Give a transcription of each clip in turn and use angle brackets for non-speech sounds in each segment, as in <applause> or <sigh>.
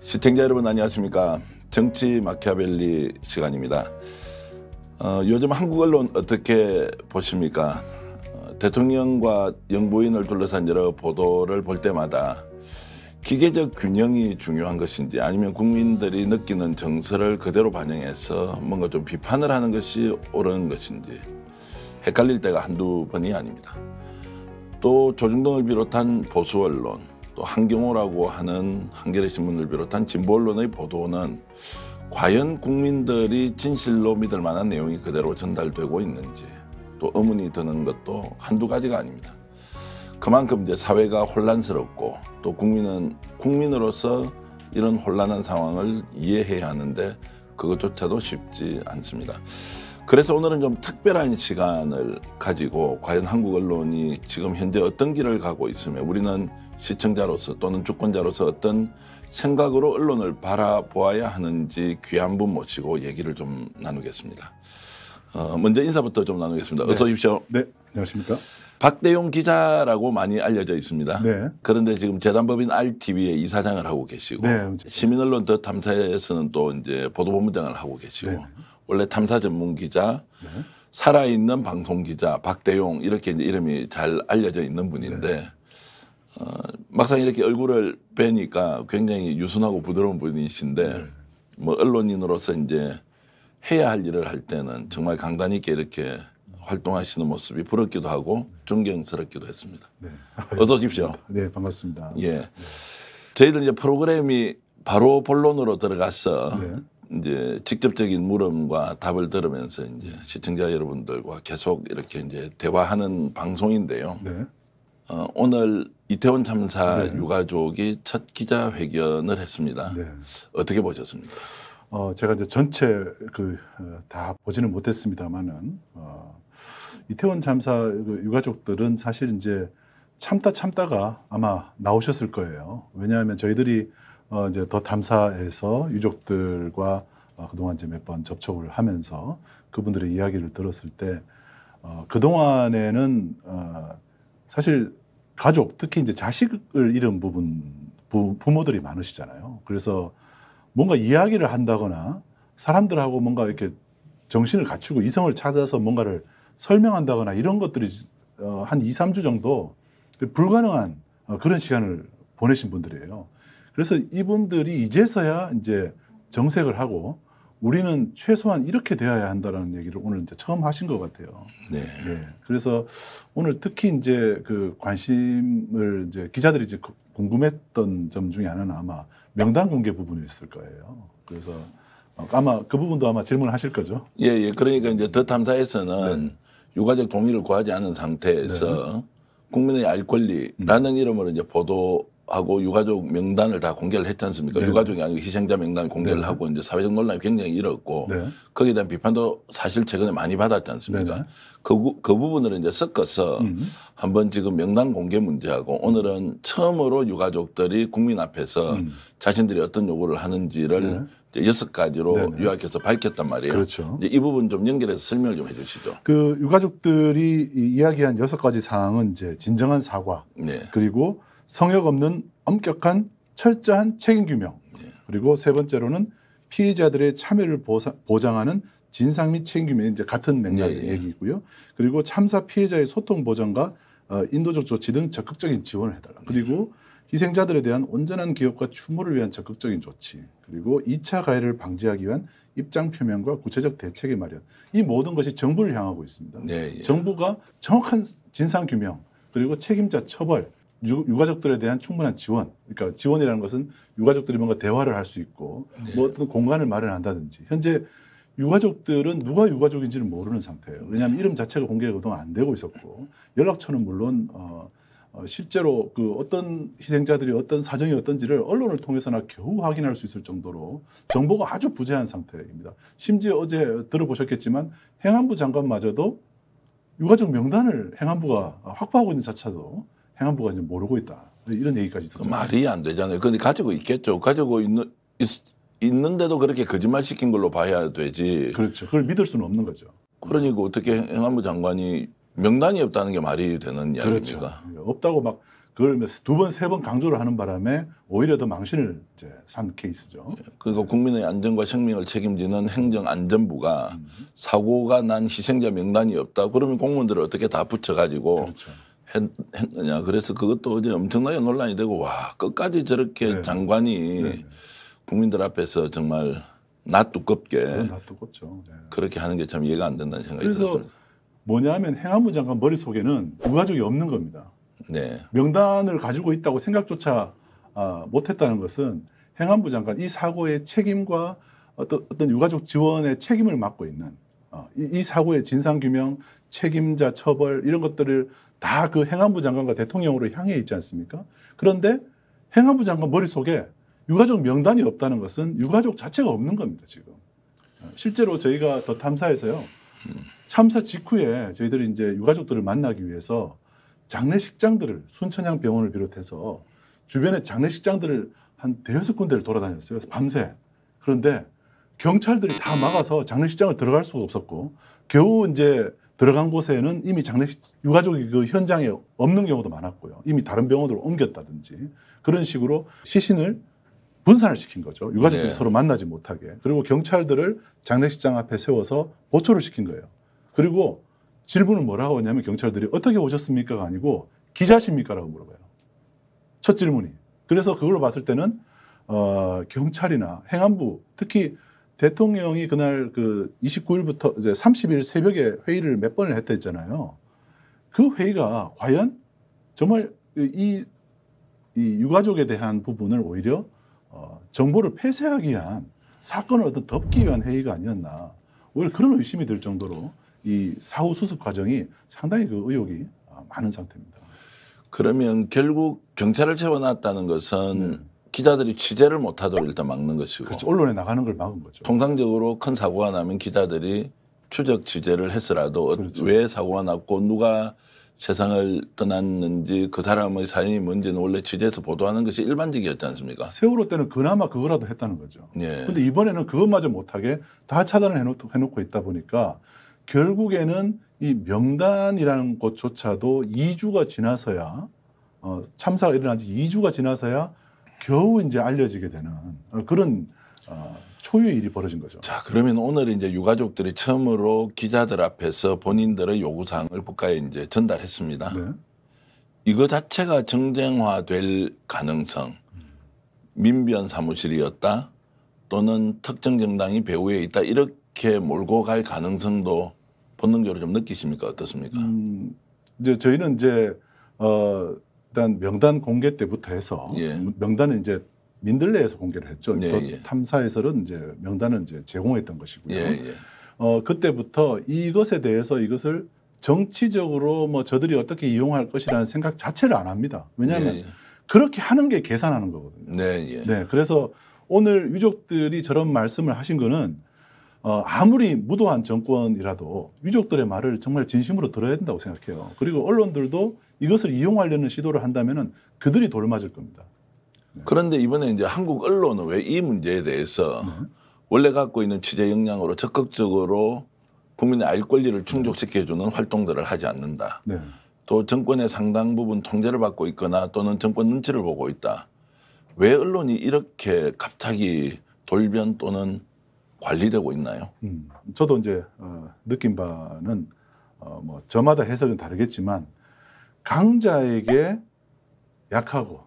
시청자 여러분 안녕하십니까? 정치 마키아벨리 시간입니다. 어, 요즘 한국 언론 어떻게 보십니까? 어, 대통령과 영부인을 둘러싼 여러 보도를 볼 때마다 기계적 균형이 중요한 것인지 아니면 국민들이 느끼는 정서를 그대로 반영해서 뭔가 좀 비판을 하는 것이 옳은 것인지 헷갈릴 때가 한두 번이 아닙니다. 또 조중동을 비롯한 보수 언론, 또 한경호라고 하는 한겨레 신문을 비롯한 진보 언론의 보도는 과연 국민들이 진실로 믿을 만한 내용이 그대로 전달되고 있는지 또 의문이 드는 것도 한두 가지가 아닙니다. 그만큼 이제 사회가 혼란스럽고 또 국민은 국민으로서 이런 혼란한 상황을 이해해야 하는데 그것조차도 쉽지 않습니다. 그래서 오늘은 좀 특별한 시간을 가지고 과연 한국 언론이 지금 현재 어떤 길을 가고 있으며 우리는 시청자로서 또는 주권자로서 어떤 생각으로 언론을 바라보아야 하는지 귀한 분 모시고 얘기를 좀 나누겠습니다. 어, 먼저 인사부터 좀 나누겠습니다. 네. 어서 오십시오. 네, 안녕하십니까? 박대용 기자라고 많이 알려져 있습니다. 네. 그런데 지금 재단법인 RTV의 이사장을 하고 계시고 네. 시민언론 더 탐사에서는 또 이제 보도본부장을 하고 계시고 네. 원래 탐사 전문 기자, 네. 살아있는 방송 기자 박대용 이렇게 이제 이름이 잘 알려져 있는 분인데 네. 어, 막상 이렇게 얼굴을 뵈니까 굉장히 유순하고 부드러운 분이신데 네. 뭐 언론인으로서 이제 해야 할 일을 할 때는 정말 강단 있게 이렇게 활동하시는 모습이 부럽기도 하고 존경스럽기도 했습니다. 네. 어서 오십시오. 네, 반갑습니다. 예. 저희들 이제 프로그램이 바로 본론으로 들어가서 네. 이제 직접적인 물음과 답을 들으면서 이제 시청자 여러분들과 계속 이렇게 이제 대화하는 방송인데요. 네. 어, 오늘 이태원 참사 네. 유가족이 첫 기자회견을 했습니다. 네. 어떻게 보셨습니까? 어, 제가 이제 전체 그다 보지는 못했습니다만은 어, 이태원 참사 그 유가족들은 사실 이제 참다 참다가 아마 나오셨을 거예요. 왜냐하면 저희들이 어, 이제 더 탐사에서 유족들과 어, 그동안 이제 몇 번 접촉을 하면서 그분들의 이야기를 들었을 때 어, 그 동안에는 어, 사실 가족 특히 이제 자식을 잃은 부분 부, 부모들이 많으시잖아요. 그래서 뭔가 이야기를 한다거나 사람들하고 뭔가 이렇게 정신을 갖추고 이성을 찾아서 뭔가를 설명한다거나 이런 것들이 어, 한 2, 3주 정도 불가능한 어, 그런 시간을 보내신 분들이에요. 그래서 이분들이 이제서야 이제 정색을 하고 우리는 최소한 이렇게 되어야 한다라는 얘기를 오늘 이제 처음 하신 것 같아요. 네. 네. 그래서 오늘 특히 이제 그 관심을 이제 기자들이 이제 그 궁금했던 점 중에 하나는 아마 명단 공개 부분이었을 거예요. 그래서 어, 아마 그 부분도 아마 질문을 하실 거죠. 예, 예. 그러니까 이제 더 탐사에서는 네. 유가족 동의를 구하지 않은 상태에서 국민의 알 권리라는 음. 이름으로 이제 보도 하고 유가족 명단을 다 공개를 했지 않습니까? 네. 유가족이 아니고 희생자 명단을 공개를 네. 하고 이제 사회적 논란이 굉장히 일었고 네. 거기에 대한 비판도 사실 최근에 많이 받았지 않습니까? 네네. 그, 부- 그 부분을 이제 섞어서 음. 한번 지금 명단 공개 문제하고 오늘은 처음으로 유가족들이 국민 앞에서 음. 자신들이 어떤 요구를 하는지를 네. 여섯 가지로 네네. 요약해서 밝혔단 말이에요. 그렇죠. 이 부분 좀 연결해서 설명을 좀 해주시죠. 그 유가족들이 이- 이야기한 여섯 가지 사항은 이제 진정한 사과 네, 그리고 성역 없는 엄격한 철저한 책임 규명 네. 그리고 세 번째로는 피해자들의 참여를 보사- 보장하는 진상 및 책임 규명 이제 같은 맥락의 네, 예. 얘기고요. 그리고 참사 피해자의 소통 보장과 어, 인도적 조치 등 적극적인 지원을 해달라. 그리고 희생자들에 대한 온전한 기업과 추모를 위한 적극적인 조치 그리고 2차 가해를 방지하기 위한 입장 표명과 구체적 대책의 마련 이 모든 것이 정부를 향하고 있습니다. 네, 예. 정부가 정확한 진상 규명 그리고 책임자 처벌 유, 유가족들에 대한 충분한 지원 그러니까 지원이라는 것은 유가족들이 뭔가 대화를 할 수 있고 네. 뭐 어떤 공간을 마련한다든지 현재 유가족들은 누가 유가족인지는 모르는 상태예요 왜냐하면 이름 자체가 공개가 그동안 안 되고 있었고 연락처는 물론 어, 어, 실제로 그 어떤 희생자들이 어떤 사정이 어떤지를 언론을 통해서나 겨우 확인할 수 있을 정도로 정보가 아주 부재한 상태입니다. 심지어 어제 들어보셨겠지만 행안부 장관마저도 유가족 명단을 행안부가 확보하고 있는 자체도 행안부가 이제 모르고 있다. 이런 얘기까지 그 있었죠. 말이 안 되잖아요. 근데 가지고 있겠죠. 가지고 있는 있, 있는데도 그렇게 거짓말 시킨 걸로 봐야 되지. 그렇죠. 그걸 믿을 수는 없는 거죠. 그러니까 어떻게 행안부 장관이 명단이 없다는 게 말이 되는 이야기입니까? 그렇죠. 없다고 막 그걸 두 번, 세 번 강조를 하는 바람에 오히려 더 망신을 이제 산 케이스죠. 그리고 국민의 안전과 생명을 책임지는 행정안전부가 음. 사고가 난 희생자 명단이 없다. 그러면 공무원들을 어떻게 다 붙여가지고 그렇죠. 했, 했느냐. 그래서 그것도 이제 엄청나게 논란이 되고 와 끝까지 저렇게 네. 장관이 네. 국민들 앞에서 정말 낯 두껍게 그건 다 두껍죠. 네. 그렇게 하는 게 참 이해가 안 된다는 생각이 그래서 들었습니다. 뭐냐면 행안부 장관 머릿속에는 유가족이 없는 겁니다. 네. 명단을 가지고 있다고 생각조차 아, 못했다는 것은 행안부 장관 이 사고의 책임과 어떤, 어떤 유가족 지원의 책임을 맡고 있는 어, 이, 이 사고의 진상 규명, 책임자 처벌 이런 것들을 다 그 행안부 장관과 대통령으로 향해 있지 않습니까? 그런데 행안부 장관 머릿속에 유가족 명단이 없다는 것은 유가족 자체가 없는 겁니다, 지금. 어, 실제로 저희가 더 탐사에서요. 참사 직후에 저희들이 이제 유가족들을 만나기 위해서 장례식장들을 순천향 병원을 비롯해서 주변에 장례식장들을 한 대여섯 군데를 돌아다녔어요. 밤새. 그런데 경찰들이 다 막아서 장례식장을 들어갈 수가 없었고 겨우 이제 들어간 곳에는 이미 장례식 유가족이 그 현장에 없는 경우도 많았고요. 이미 다른 병원으로 옮겼다든지 그런 식으로 시신을 분산을 시킨 거죠. 유가족들이 네. 서로 만나지 못하게. 그리고 경찰들을 장례식장 앞에 세워서 보초를 시킨 거예요. 그리고 질문은 뭐라고 하냐면 경찰들이 어떻게 오셨습니까가 아니고 기자십니까라고 물어봐요. 첫 질문이. 그래서 그걸로 봤을 때는 어, 경찰이나 행안부 특히 대통령이 그날 그 29일부터 이제 30일 새벽에 회의를 몇 번을 했다 했잖아요. 그 회의가 과연 정말 이, 이 유가족에 대한 부분을 오히려 어, 정보를 폐쇄하기 위한 사건을 어떤 덮기 위한 회의가 아니었나. 오히려 그런 의심이 들 정도로 이 사후 수습 과정이 상당히 그 의혹이 아, 많은 상태입니다. 그러면 결국 경찰을 채워놨다는 것은 기자들이 취재를 못하도록 일단 막는 것이고 네. 그렇죠. 언론에 나가는 걸 막은 거죠. 통상적으로 큰 사고가 나면 기자들이 추적 취재를 했으라도 어- 그렇죠. 왜 사고가 났고 누가 세상을 떠났는지 그 사람의 사연이 뭔지는 원래 취재해서 보도하는 것이 일반적이었지 않습니까? 세월호 때는 그나마 그거라도 했다는 거죠. 예. 근데 이번에는 그것마저 못하게 다 차단을 해놓고, 해놓고 있다 보니까 결국에는 이 명단이라는 것조차도 2주가 지나서야 어, 참사가 일어난 지 2주가 지나서야 겨우 이제 알려지게 되는 어, 그런 어, 초유의 일이 벌어진 거죠. 자, 그러면 오늘 이제 유가족들이 처음으로 기자들 앞에서 본인들의 요구사항을 국가에 이제 전달했습니다. 네. 이거 자체가 정쟁화될 가능성, 민변 사무실이었다 또는 특정 정당이 배후에 있다 이렇게 몰고 갈 가능성도 본능적으로 좀 느끼십니까 어떻습니까? 음, 이제 저희는 이제 어, 일단 명단 공개 때부터 해서 예. 명단은 이제 민들레에서 공개를 했죠. 예, 또 예. 탐사에서는 이제 명단을 이제 제공했던 것이고요. 예, 예. 어, 그때부터 이것에 대해서 이것을 정치적으로 뭐 저들이 어떻게 이용할 것이라는 생각 자체를 안 합니다. 왜냐하면 예, 그렇게 하는 게 계산하는 거거든요. 예. 네, 예. 네, 그래서 오늘 유족들이 저런 말씀을 하신 거는 어, 아무리 무도한 정권이라도 유족들의 말을 정말 진심으로 들어야 된다고 생각해요. 그리고 언론들도 이것을 이용하려는 시도를 한다면은 그들이 돌맞을 겁니다. 그런데 이번에 이제 한국 언론은 왜 이 문제에 대해서 네. 원래 갖고 있는 취재 역량으로 적극적으로 국민의 알 권리를 충족시켜주는 활동들을 하지 않는다. 네. 또 정권의 상당 부분 통제를 받고 있거나 또는 정권 눈치를 보고 있다. 왜 언론이 이렇게 갑자기 돌변 또는 관리되고 있나요? 음, 저도 이제 어, 느낀 바는 어, 뭐 저마다 해석은 다르겠지만 강자에게 약하고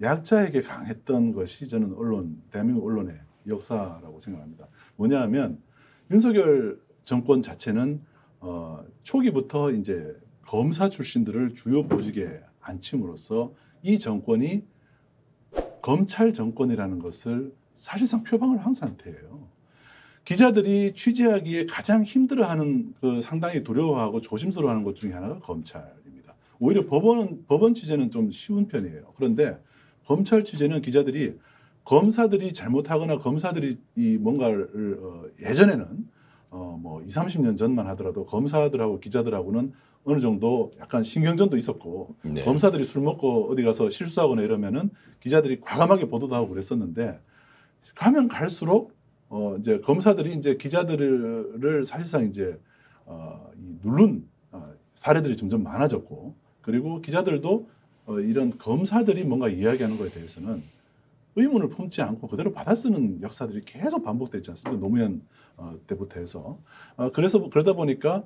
약자에게 강했던 것이 저는 언론 대한민국 언론의 역사라고 생각합니다. 뭐냐하면 윤석열 정권 자체는 어, 초기부터 이제 검사 출신들을 주요 보직에 앉힘으로써 이 정권이 검찰 정권이라는 것을 사실상 표방을 한 상태예요. 기자들이 취재하기에 가장 힘들어하는 그 상당히 두려워하고 조심스러워하는 것 중에 하나가 검찰입니다. 오히려 법원은 법원 취재는 좀 쉬운 편이에요. 그런데 검찰 취재는 기자들이 검사들이 잘못하거나 검사들이 이 뭔가를 어, 예전에는 어, 뭐 2, 30년 전만 하더라도 검사들하고 기자들하고는 어느 정도 약간 신경전도 있었고 네. 검사들이 술 먹고 어디 가서 실수하거나 이러면은 기자들이 과감하게 보도도 하고 그랬었는데 가면 갈수록 어 이제 검사들이 이제 기자들을 사실상 이제 어 이 누른 어, 사례들이 점점 많아졌고 그리고 기자들도 어, 이런 검사들이 뭔가 이야기하는 거에 대해서는 의문을 품지 않고 그대로 받아쓰는 역사들이 계속 반복되지 않습니까? 노무현 어, 때부터 해서 어, 그래서 그러다 보니까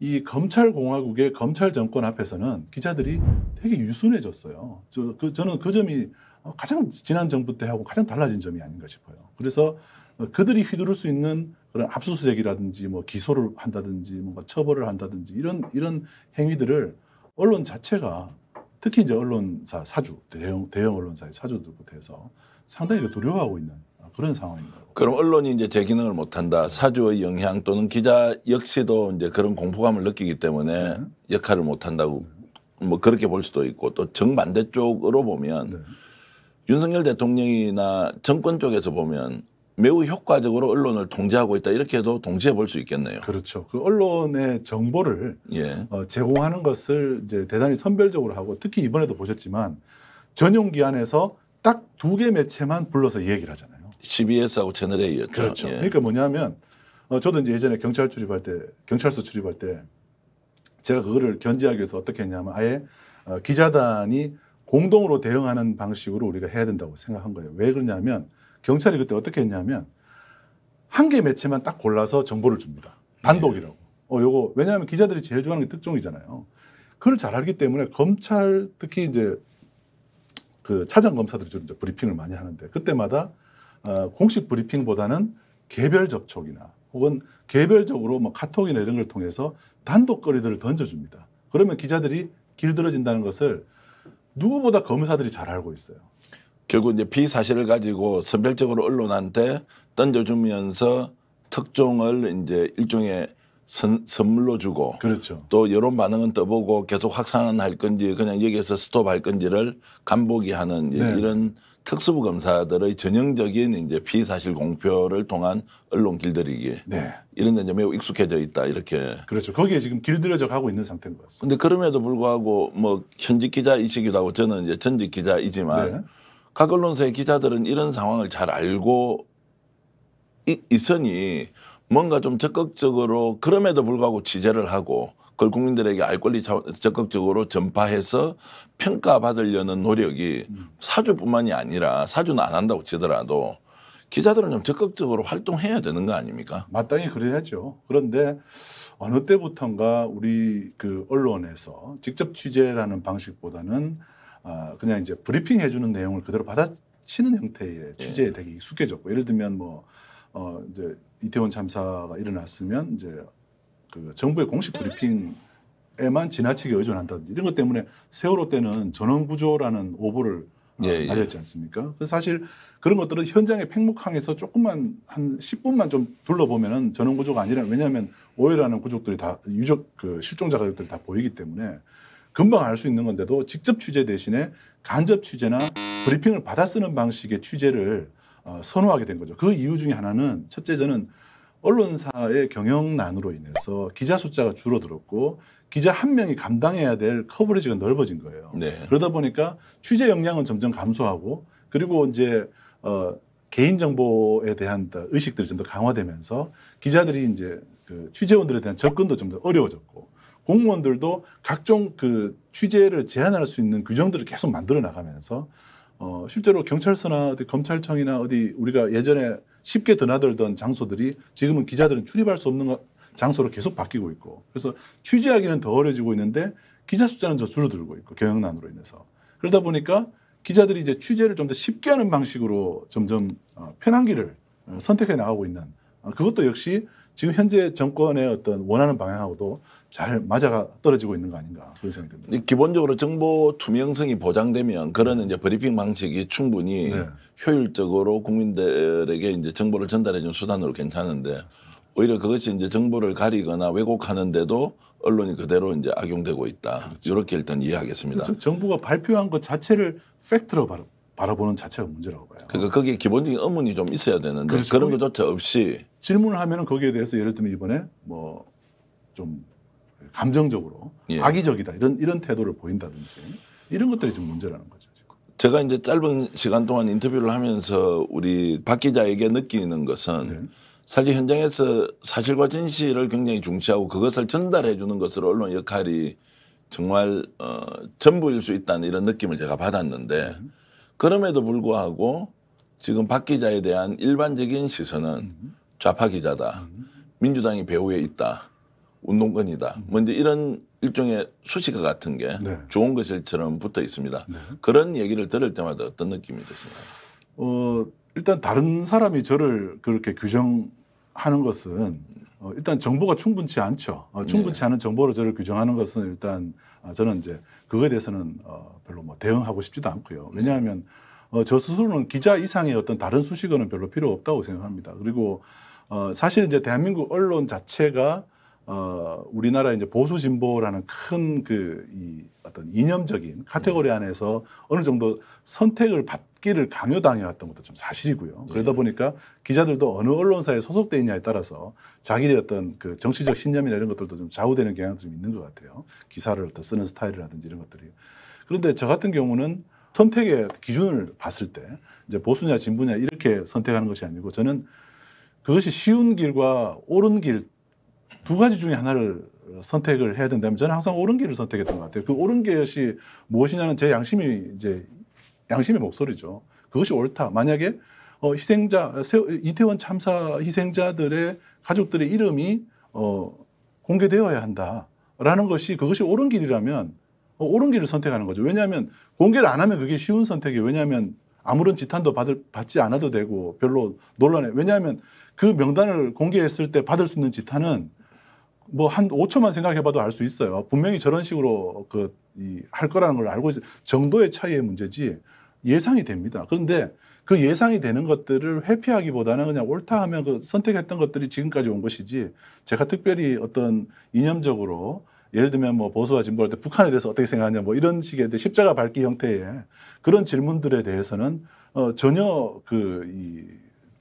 이 검찰 공화국의 검찰 정권 앞에서는 기자들이 되게 유순해졌어요. 저, 그, 저는 그 점이 어, 가장 지난 정부 때하고 가장 달라진 점이 아닌가 싶어요. 그래서 어, 그들이 휘두를 수 있는 그런 압수수색이라든지 뭐 기소를 한다든지 뭔가 처벌을 한다든지 이런 이런 행위들을 언론 자체가 특히 이제 언론사 사주 대형 대형 언론사의 사주들부터 해서 상당히 두려워하고 있는 그런 상황입니다. 그럼 언론이 이제 제 기능을 못한다. 사주의 영향 또는 기자 역시도 이제 그런 공포감을 느끼기 때문에 네. 역할을 못한다고 뭐 그렇게 볼 수도 있고 또 정반대 쪽으로 보면 네. 윤석열 대통령이나 정권 쪽에서 보면 매우 효과적으로 언론을 통제하고 있다 이렇게도 동시에 볼 수 있겠네요. 그렇죠. 그 언론의 정보를 예. 어, 제공하는 것을 이제 대단히 선별적으로 하고 특히 이번에도 보셨지만 전용 기관에서 딱 두 개 매체만 불러서 얘기를 하잖아요. CBS하고 채널 A였죠. 그렇죠. 예. 그러니까 뭐냐면 어, 저도 이제 예전에 경찰 출입할 때 경찰서 출입할 때 제가 그거를 견제하기 위해서 어떻게 했냐면 아예 어, 기자단이 공동으로 대응하는 방식으로 우리가 해야 된다고 생각한 거예요. 왜 그러냐면 경찰이 그때 어떻게 했냐면 한 개 매체만 딱 골라서 정보를 줍니다. 단독이라고. 어, 요거 왜냐하면 기자들이 제일 좋아하는 게 특종이잖아요. 그걸 잘 알기 때문에 검찰 특히 이제 그 차장 검사들이 주로 이제 브리핑을 많이 하는데 그때마다 어, 공식 브리핑보다는 개별 접촉이나 혹은 개별적으로 뭐 카톡이나 이런 걸 통해서 단독 거리들을 던져줍니다. 그러면 기자들이 길들어진다는 것을 누구보다 검사들이 잘 알고 있어요. 결국 이제 비사실을 가지고 선별적으로 언론한테 던져주면서 특종을 이제 일종의 선, 선물로 주고 그렇죠. 또 여론 반응은 떠보고 계속 확산할 건지 그냥 여기에서 스톱할 건지를 간보기 하는 네. 이런 특수부 검사들의 전형적인 이제 피사실 공표를 통한 언론 길들이기 네. 이런 데 매우 익숙해져 있다 이렇게. 그렇죠. 거기에 지금 길들여져 가고 있는 상태인 것 같습니다. 근데 그럼에도 불구하고 뭐 현직 기자이시기도 하고 저는 이제 전직 기자이지만 네. 각 언론사의 기자들은 이런 상황을 잘 알고 이- 있으니 뭔가 좀 적극적으로 그럼에도 불구하고 취재를 하고 그걸 국민들에게 알 권리 적극적으로 전파해서 평가받으려는 노력이 사주뿐만이 아니라 사주는 안 한다고 치더라도 기자들은 좀 적극적으로 활동해야 되는 거 아닙니까? 마땅히 그래야죠. 그런데 어느 때부턴가 우리 그 언론에서 직접 취재라는 방식보다는 아 그냥 이제 브리핑 해주는 내용을 그대로 받아치는 형태의 취재에 되게 익숙해졌고 예를 들면 뭐 어 이제 이태원 참사가 일어났으면 이제 그 정부의 공식 브리핑에만 지나치게 의존한다든지 이런 것 때문에 세월호 때는 전원 구조라는 오보를 어, 예, 예. 날렸지 않습니까? 그래서 사실 그런 것들은 현장의 팽목항에서 조금만 한 10분만 좀 둘러보면은 전원 구조가 아니라 왜냐하면 오해라는 구족들이 다 유적 그 실종자 가족들이 다 보이기 때문에 금방 알 수 있는 건데도 직접 취재 대신에 간접 취재나 브리핑을 받아 쓰는 방식의 취재를 어, 선호하게 된 거죠. 그 이유 중에 하나는 첫째 저는 언론사의 경영난으로 인해서 기자 숫자가 줄어들었고 기자 한 명이 감당해야 될 커버리지가 넓어진 거예요. 네. 그러다 보니까 취재 역량은 점점 감소하고 그리고 이제 어 개인 정보에 대한 더 의식들이 좀 더 강화되면서 기자들이 이제 그 취재원들에 대한 접근도 좀 더 어려워졌고 공무원들도 각종 그 취재를 제한할 수 있는 규정들을 계속 만들어 나가면서 어 실제로 경찰서나 어디 검찰청이나 어디 우리가 예전에 쉽게 드나들던 장소들이 지금은 기자들은 출입할 수 없는 거- 장소로 계속 바뀌고 있고 그래서 취재하기는 더 어려지고 있는데 기자 숫자는 더 줄어들고 있고 경영난으로 인해서. 그러다 보니까 기자들이 이제 취재를 좀 더 쉽게 하는 방식으로 점점 어, 편한 길을 어, 선택해 나가고 있는 어, 그것도 역시 지금 현재 정권의 어떤 원하는 방향하고도 잘 맞아가 떨어지고 있는 거 아닌가 그런 생각이 듭니다. 이 기본적으로 정보 투명성이 보장되면 그런 이제 브리핑 방식이 충분히 네. 효율적으로 국민들에게 이제 정보를 전달해주는 수단으로 괜찮은데 오히려 그것이 이제 정보를 가리거나 왜곡하는데도 언론이 그대로 이제 악용되고 있다. 이렇게 일단 이해하겠습니다. 그렇죠. 정부가 발표한 것 자체를 팩트로 바라, 바라보는 자체가 문제라고 봐요. 그러니까 거기에 기본적인 의문이 좀 있어야 되는데 그렇죠. 그런 것조차 없이 질문을 하면은 거기에 대해서 예를 들면 이번에 뭐 좀 감정적으로 예. 악의적이다 이런 이런 태도를 보인다든지 이런 것들이 좀 문제라는 거죠. 지금. 제가 이제 짧은 시간 동안 인터뷰를 하면서 우리 박 기자에게 느끼는 것은 네. 사실 현장에서 사실과 진실을 굉장히 중시하고 그것을 전달해 주는 것으로 언론 역할이 정말 어, 전부일 수 있다는 이런 느낌을 제가 받았는데 그럼에도 불구하고 지금 박 기자에 대한 일반적인 시선은 좌파 기자다. 민주당이 배후에 있다. 운동권이다. 뭐 이제 이런 일종의 수식어 같은 게 네. 좋은 것일처럼 붙어 있습니다. 그런 얘기를 들을 때마다 어떤 느낌이 드시나요? 어, 일단 다른 사람이 저를 그렇게 규정하는 것은 어, 일단 정보가 충분치 않죠. 어, 충분치 네. 않은 정보로 저를 규정하는 것은 일단 어, 저는 이제 그거에 대해서는 어, 별로 뭐 대응하고 싶지도 않고요. 왜냐하면 어, 저 스스로는 기자 이상의 어떤 다른 수식어는 별로 필요 없다고 생각합니다. 그리고 어, 사실 이제 대한민국 언론 자체가 어, 우리나라 이제 보수 진보라는 큰 그 이 어떤 이념적인 카테고리 안에서 어느 정도 선택을 받기를 강요당해 왔던 것도 좀 사실이고요. 그러다 보니까 기자들도 어느 언론사에 소속돼 있냐에 따라서 자기의 어떤 그 정치적 신념이나 이런 것들도 좀 좌우되는 경향도 좀 있는 것 같아요. 기사를 어떤 쓰는 스타일이라든지 이런 것들이. 그런데 저 같은 경우는 선택의 기준을 봤을 때 이제 보수냐 진보냐 이렇게 선택하는 것이 아니고 저는 그것이 쉬운 길과 옳은 길 두 가지 중에 하나를 선택을 해야 된다면 저는 항상 옳은 길을 선택했던 것 같아요. 그 옳은 것이 무엇이냐는 제 양심이 이제 양심의 목소리죠. 그것이 옳다. 만약에 어, 희생자 세- 이태원 참사 희생자들의 가족들의 이름이 어, 공개되어야 한다라는 것이 그것이 옳은 길이라면 어, 옳은 길을 선택하는 거죠. 왜냐하면 공개를 안 하면 그게 쉬운 선택이에요. 왜냐하면 아무런 지탄도 받을 받지 않아도 되고 별로 논란에 왜냐하면 그 명단을 공개했을 때 받을 수 있는 지탄은 뭐 한 5초만 생각해봐도 알 수 있어요. 분명히 저런 식으로 그 이 할 거라는 걸 알고 있어 정도의 차이의 문제지 예상이 됩니다. 그런데 그 예상이 되는 것들을 회피하기보다는 그냥 옳다 하면 그 선택했던 것들이 지금까지 온 것이지 제가 특별히 어떤 이념적으로 예를 들면 뭐 보수와 진보할 때 북한에 대해서 어떻게 생각하냐 뭐 이런 식의 십자가 밝기 형태의 그런 질문들에 대해서는 어 전혀 그이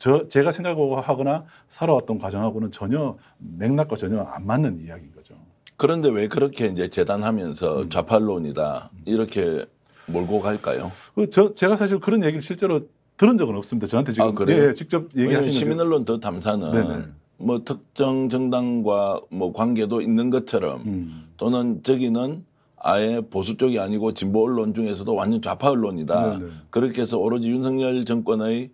저 제가 생각하거나 살아왔던 과정하고는 전혀 맥락과 전혀 안 맞는 이야기인 거죠. 그런데 왜 그렇게 이제 음. 재단하면서 좌팔론이다 이렇게 몰고 갈까요? 그 저 제가 사실 그런 얘기를 실제로 들은 적은 없습니다. 저한테 지금 아? 예, 예, 직접 거죠. 시민언론 더 탐사는 네네. 뭐 특정 정당과 뭐 관계도 있는 것처럼 음. 또는 저기는 아예 보수 쪽이 아니고 진보 언론 중에서도 완전 좌파 언론이다. 네네. 그렇게 해서 오로지 윤석열 정권의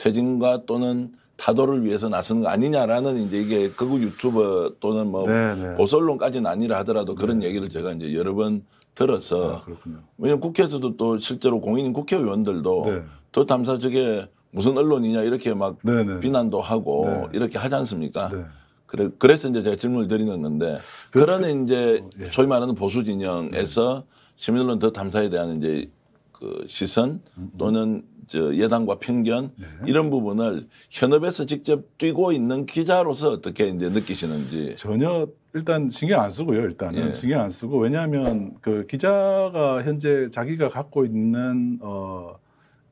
퇴진과 또는 타도를 위해서 나서는 거 아니냐라는 이제 이게 극우 유튜버 또는 뭐 네네. 보수 언론까지는 아니라 하더라도 그런 얘기를 제가 이제 여러 번 들어서 아, 그렇군요. 왜냐면 국회에서도 또 실제로 공인 국회의원들도 네. 더 탐사 저게 무슨 언론이냐 이렇게 막 네네. 비난도 하고 네. 이렇게 하지 않습니까? 네. 그래 그래서 이제 제가 질문을 드리는 건데 그런 이제 예. 소위 말하는 보수 진영에서 시민언론 더 탐사에 대한 이제 그 시선 또는 저 예당과 편견 네. 이런 부분을 현업에서 직접 뛰고 있는 기자로서 어떻게 이제 느끼시는지 전혀 일단 신경 안 쓰고요. 일단은 예. 신경 안 쓰고 왜냐하면 그 기자가 현재 자기가 갖고 있는 어.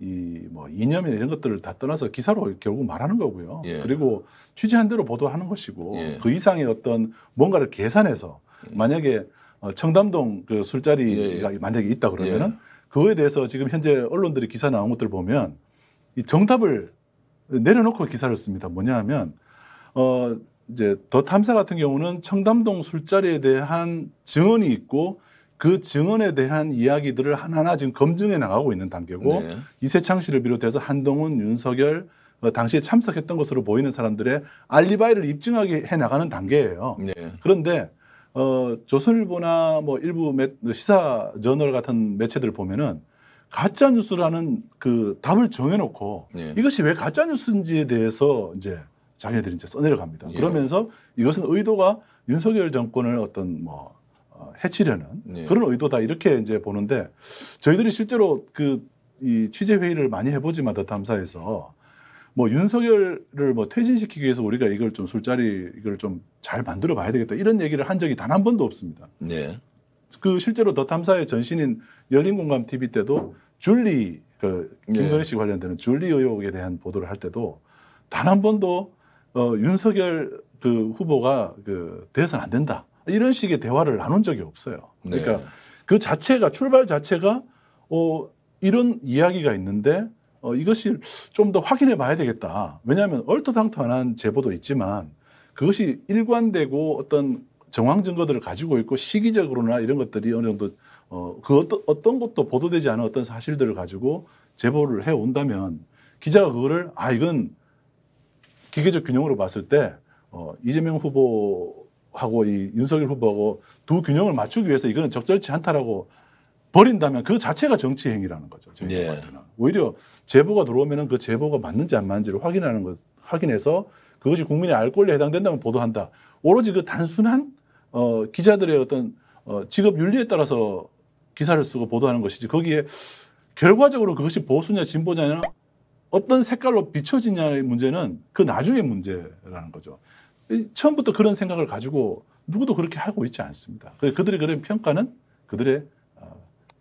이 뭐 이념이나 이런 것들을 다 떠나서 기사로 결국 말하는 거고요. 예. 그리고 취재한 대로 보도하는 것이고 예. 그 이상의 어떤 뭔가를 계산해서 만약에 어, 청담동 그 술자리가 만약에 있다 그러면은 그거에 대해서 지금 현재 언론들이 기사 나온 것들 을 보면 이 정답을 내려놓고 기사를 씁니다. 뭐냐 하면 어 이제 더 탐사 같은 경우는 청담동 술자리에 대한 증언이 있고 그 증언에 대한 이야기들을 하나하나 지금 검증해 나가고 있는 단계고 네. 이세창 씨를 비롯해서 한동훈, 윤석열 어, 당시에 참석했던 것으로 보이는 사람들의 알리바이를 입증하게 해 나가는 단계예요. 네. 그런데 어, 조선일보나 뭐 일부 매, 시사 저널 같은 매체들 보면은 가짜 뉴스라는 그 답을 정해놓고 네. 이것이 왜 가짜 뉴스인지에 대해서 이제 자기네들이 이제 써내려갑니다. 예. 그러면서 이것은 의도가 윤석열 정권을 어떤 뭐 어, 해치려는 네. 그런 의도다 이렇게 이제 보는데 저희들이 실제로 그 이 취재 회의를 많이 해보지만 더 탐사에서 뭐 윤석열을 뭐 퇴진시키기 위해서 우리가 이걸 좀 술자리 이걸 좀 잘 만들어 봐야 되겠다 이런 얘기를 한 적이 단 한 번도 없습니다. 네. 그 실제로 더 탐사의 전신인 열린공감 TV 때도 줄리 그 김건희 씨 관련되는 줄리 의혹에 대한 보도를 할 때도 단 한 번도 어 윤석열 그 후보가 그 되어서는 안 된다 이런 식의 대화를 나눈 적이 없어요. 그러니까 네. 그 자체가 출발 자체가 어 이런 이야기가 있는데 어 이것이 좀더 확인해 봐야 되겠다. 왜냐하면 얼토당토한 제보도 있지만 그것이 일관되고 어떤 정황 증거들을 가지고 있고 시기적으로나 이런 것들이 어느 정도 어, 그 어떤, 어떤 것도 보도되지 않은 어떤 사실들을 가지고 제보를 해 온다면 기자가 그거를 아 이건 기계적 균형으로 봤을 때 어, 이재명 후보하고 이 윤석열 후보하고 두 균형을 맞추기 위해서 이거는 적절치 않다라고 버린다면 그 자체가 정치 행위라는 거죠. 예. 오히려 제보가 들어오면은 그 제보가 맞는지 안 맞는지를 확인하는 것 확인해서 그것이 국민의 알 권리에 해당된다면 보도한다. 오로지 그 단순한 어, 기자들의 어떤 어, 직업 윤리에 따라서 기사를 쓰고 보도하는 것이지 거기에 결과적으로 그것이 보수냐 진보냐냐 어떤 색깔로 비춰지냐의 문제는 그 나중의 문제라는 거죠. 이 처음부터 그런 생각을 가지고 누구도 그렇게 하고 있지 않습니다. 그- 그들의 그런 평가는 그들의 어,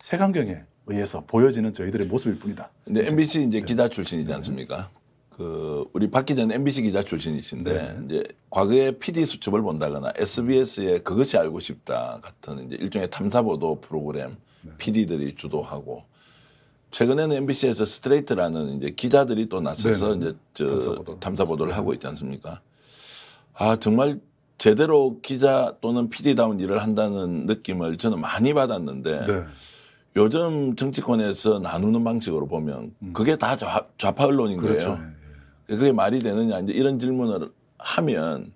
색안경에 의해서 보여지는 저희들의 모습일 뿐이다. 근데 MBC 네. 이제 기자 출신이지 않습니까? 그 우리 박 기자는 MBC 기자 출신이신데 네. 이제 과거에 PD 수첩을 본다거나 SBS의 그것이 알고 싶다 같은 이제 일종의 탐사 보도 프로그램 네. PD들이 주도하고 최근에는 MBC에서 스트레이트라는 이제 기자들이 또 나서서 네, 네. 이제 저 탐사 보도를 탐사 보도를 하고 있지 않습니까? 아 정말 제대로 기자 또는 PD다운 일을 한다는 느낌을 저는 많이 받았는데 네. 요즘 정치권에서 나누는 방식으로 보면 그게 다 좌, 좌파 언론인 음. 그렇죠. 거예요. 그게 말이 되느냐 이제 이런 질문을 하면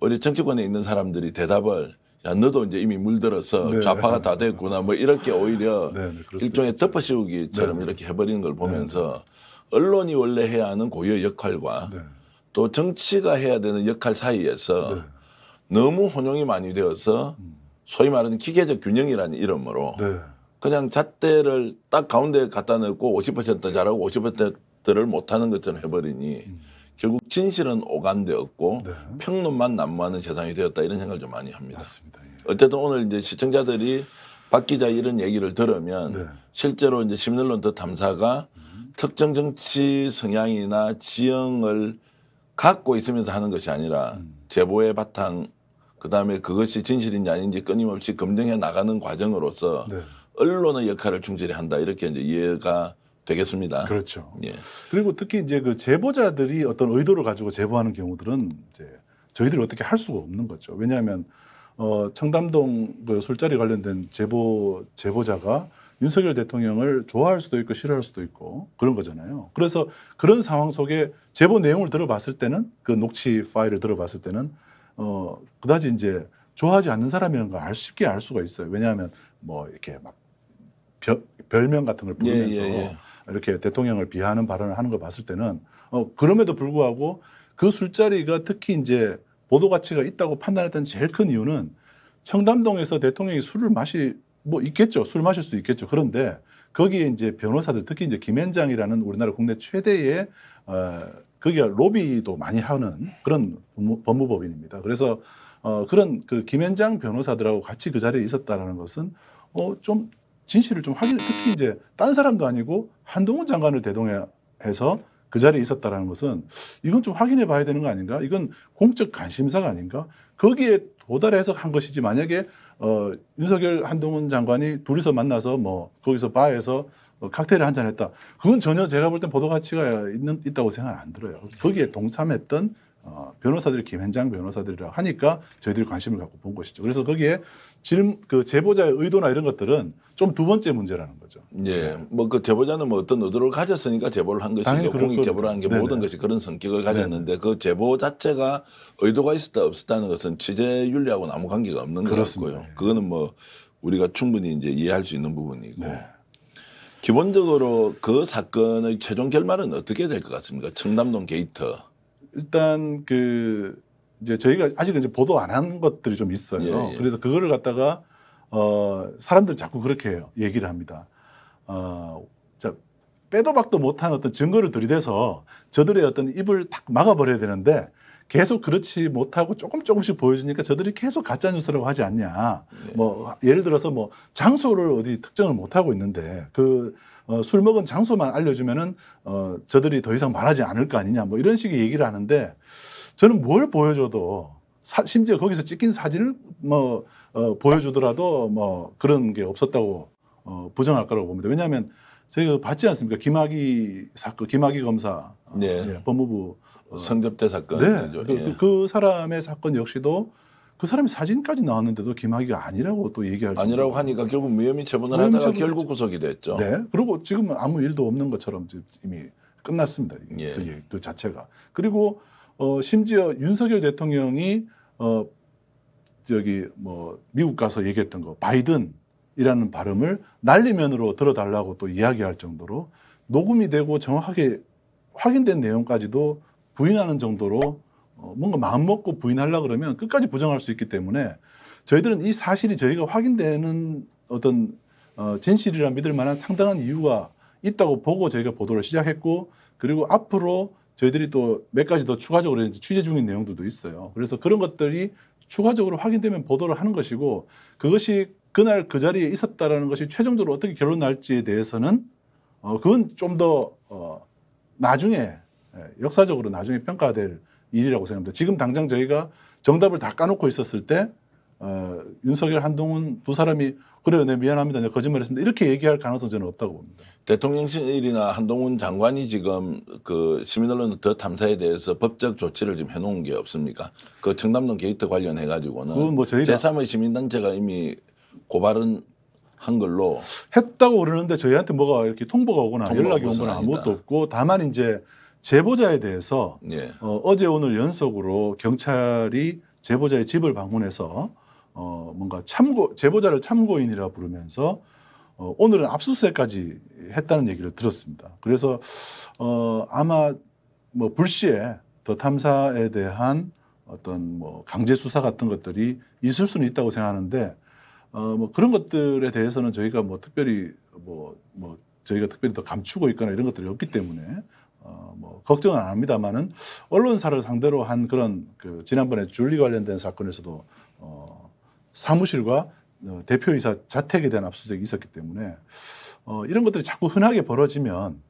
우리 정치권에 있는 사람들이 대답을 야 너도 이제 이미 물들어서 네. 좌파가 다 됐구나 뭐 이렇게 오히려 <laughs> 네, 네, 일종의 덮어씌우기처럼 네. 이렇게 해버리는 걸 보면서 언론이 원래 해야 하는 고유의 역할과 네. 또 정치가 해야 되는 역할 사이에서 네. 너무 혼용이 많이 되어서 소위 말하는 기계적 균형이라는 이름으로 네. 그냥 잣대를 딱 가운데 갖다 넣고 50% 잘하고 50%를 못하는 것처럼 해버리니 결국 진실은 오간되었고 네. 평론만 난무하는 세상이 되었다 이런 생각을 좀 많이 합니다. 맞습니다. 예. 어쨌든 오늘 이제 시청자들이 박 기자 이런 얘기를 들으면 네. 실제로 이제 시민언론 더 탐사가 특정 정치 성향이나 지형을 갖고 있으면서 하는 것이 아니라 음. 제보의 바탕 그다음에 그것이 진실인지 아닌지 끊임없이 검증해 나가는 과정으로서 네. 언론의 역할을 충실히 한다 이렇게 이제 이해가 되겠습니다. 그렇죠. 예. 그리고 특히 이제 그 제보자들이 어떤 의도를 가지고 제보하는 경우들은 이제 저희들이 어떻게 할 수가 없는 거죠. 왜냐하면 어 청담동 그 술자리 관련된 제보 제보자가 윤석열 대통령을 좋아할 수도 있고 싫어할 수도 있고 그런 거잖아요. 그래서 그런 상황 속에 제보 내용을 들어봤을 때는 그 녹취 파일을 들어봤을 때는 어 그다지 이제 좋아하지 않는 사람이라는 걸 알 쉽게 알 수가 있어요. 왜냐하면 뭐 이렇게 막 별, 별명 같은 걸 예, 부르면서 예, 예. 이렇게 대통령을 비하하는 발언을 하는 걸 봤을 때는 어 그럼에도 불구하고 그 술자리가 특히 이제 보도 가치가 있다고 판단했던 제일 큰 이유는 청담동에서 대통령이 술을 마시 뭐 있겠죠 술 마실 수 있겠죠 그런데 거기에 이제 변호사들 특히 이제 김현장이라는 우리나라 국내 최대의 어 거기가 로비도 많이 하는 그런 법무, 법무법인입니다. 그래서 어 그런 그 김현장 변호사들하고 같이 그 자리에 있었다라는 것은 어 좀 진실을 좀 확인 특히 이제 딴 사람도 아니고 한동훈 장관을 대동해서 그 자리에 있었다라는 것은 이건 좀 확인해 봐야 되는 거 아닌가? 이건 공적 관심사가 아닌가? 거기에 도달해서 한 것이지 만약에 어 윤석열 한동훈 장관이 둘이서 만나서 뭐 거기서 바에서 어, 칵테일을 한잔 했다. 그건 전혀 제가 볼 땐 보도 가치가 있는 있다고 생각 안 들어요. 거기에 동참했던 어, 변호사들이 김현장 변호사들이라 하니까 저희들이 관심을 갖고 본 것이죠. 그래서 거기에 질문 그 제보자의 의도나 이런 것들은 좀 두 번째 문제라는 거죠. 예, 뭐그 제보자는 뭐 어떤 의도를 가졌으니까 제보를 한 것이고 공익 제보를 한게 겁니다. 모든 네네. 것이 그런 성격을 가졌는데 그 제보 자체가 의도가 있었다 없었다는 것은 취재 윤리하고는 아무 관계가 없는 것 그렇습니다. 같고요. 예. 그거는 뭐 우리가 충분히 이제 이해할 수 있는 부분이고 네. 기본적으로 그 사건의 최종 결말은 어떻게 될 것 같습니까? 청담동 게이트. 일단 그 이제 저희가 아직 이제 보도 안 한 것들이 좀 있어요. 예, 예. 그래서 그거를 갖다가 어 사람들 자꾸 그렇게 해요. 얘기를 합니다. 어, 자 빼도 박도 못한 어떤 증거를 들이대서 저들의 어떤 입을 탁 막아버려야 되는데 계속 그렇지 못하고 조금 조금씩 보여주니까 저들이 계속 가짜 뉴스라고 하지 않냐. 뭐 예를 들어서 뭐 장소를 어디 특정을 못 하고 있는데 그 어, 술 먹은 장소만 알려주면은 어, 저들이 더 이상 말하지 않을 거 아니냐. 뭐 이런 식의 얘기를 하는데 저는 뭘 보여줘도 사- 심지어 거기서 찍힌 사진을 뭐 어, 보여주더라도 뭐 그런 게 없었다고 어, 부정할 거라고 봅니다. 왜냐하면 저희가 봤지 않습니까? 김학의 사건, 김학의 검사, 어, 네. 예, 법무부 어, 성접대 사건. 네, 죠 그, 그- 그 사람의 사건 역시도 그 사람이 사진까지 나왔는데도 김학의가 아니라고 또 얘기할 아니라고 정도로. 하니까 결국 무혐의 처분을 무혐의 하다가 처분을 결국 구속이 됐죠. 네. 그리고 지금은 아무 일도 없는 것처럼 지금 이미 끝났습니다. 이- 예. 그게 그 자체가. 그리고 어 심지어 윤석열 대통령이 어 저기 뭐 미국 가서 얘기했던 거 바이든이라는 발음을 날리면으로 들어달라고 또 이야기할 정도로 녹음이 되고 정확하게 확인된 내용까지도 부인하는 정도로 어 뭔가 마음 먹고 부인하려 그러면 끝까지 부정할 수 있기 때문에 저희들은 이 사실이 저희가 확인되는 어떤 어, 진실이라 믿을 만한 상당한 이유가 있다고 보고 저희가 보도를 시작했고 그리고 앞으로 저희들이 또 몇 가지 더 추가적으로 취재 중인 내용들도 있어요. 그래서 그런 것들이 추가적으로 확인되면 보도를 하는 것이고 그것이 그날 그 자리에 있었다라는 것이 최종적으로 어떻게 결론 날지에 대해서는 어, 그건 좀더 어, 나중에 예, 역사적으로 나중에 평가될 일이라고 생각합니다. 지금 당장 저희가 정답을 다 까놓고 있었을 때 어, 윤석열, 한동훈 두 사람이 그래요, 네 미안합니다, 내가 거짓말했습니다 이렇게 얘기할 가능성 저는 없다고 봅니다. 대통령실이나 한동훈 장관이 지금 그 시민언론 더 탐사에 대해서 법적 조치를 좀 해놓은 게 없습니까? 그 청담동 게이트 관련해 가지고는 뭐 저희가 제3의 시민단체가 이미 고발은 한 걸로 했다고 그러는데 저희한테 뭐가 이렇게 통보가 오거나 연락이 온 오거나 아무것도. 없고 다만 이제 제보자에 대해서 예. 어, 어제 오늘 연속으로 경찰이 제보자의 집을 방문해서 어, 뭔가 참고 제보자를 참고인이라 부르면서 어, 오늘은 압수수색까지 했다는 얘기를 들었습니다. 그래서 어, 아마 뭐 불시에 더 탐사에 대한 어떤 뭐 강제 수사 같은 것들이 있을 수는 있다고 생각하는데 어, 뭐 그런 것들에 대해서는 저희가 뭐 특별히 뭐, 뭐 저희가 특별히 더 감추고 있거나 이런 것들이 없기 때문에 어, 뭐 걱정은 안 합니다만은 언론사를 상대로 한 그런 그 지난번에 줄리 관련된 사건에서도 어, 사무실과 어, 대표이사 자택에 대한 압수수색이 있었기 때문에 어, 이런 것들이 자꾸 흔하게 벌어지면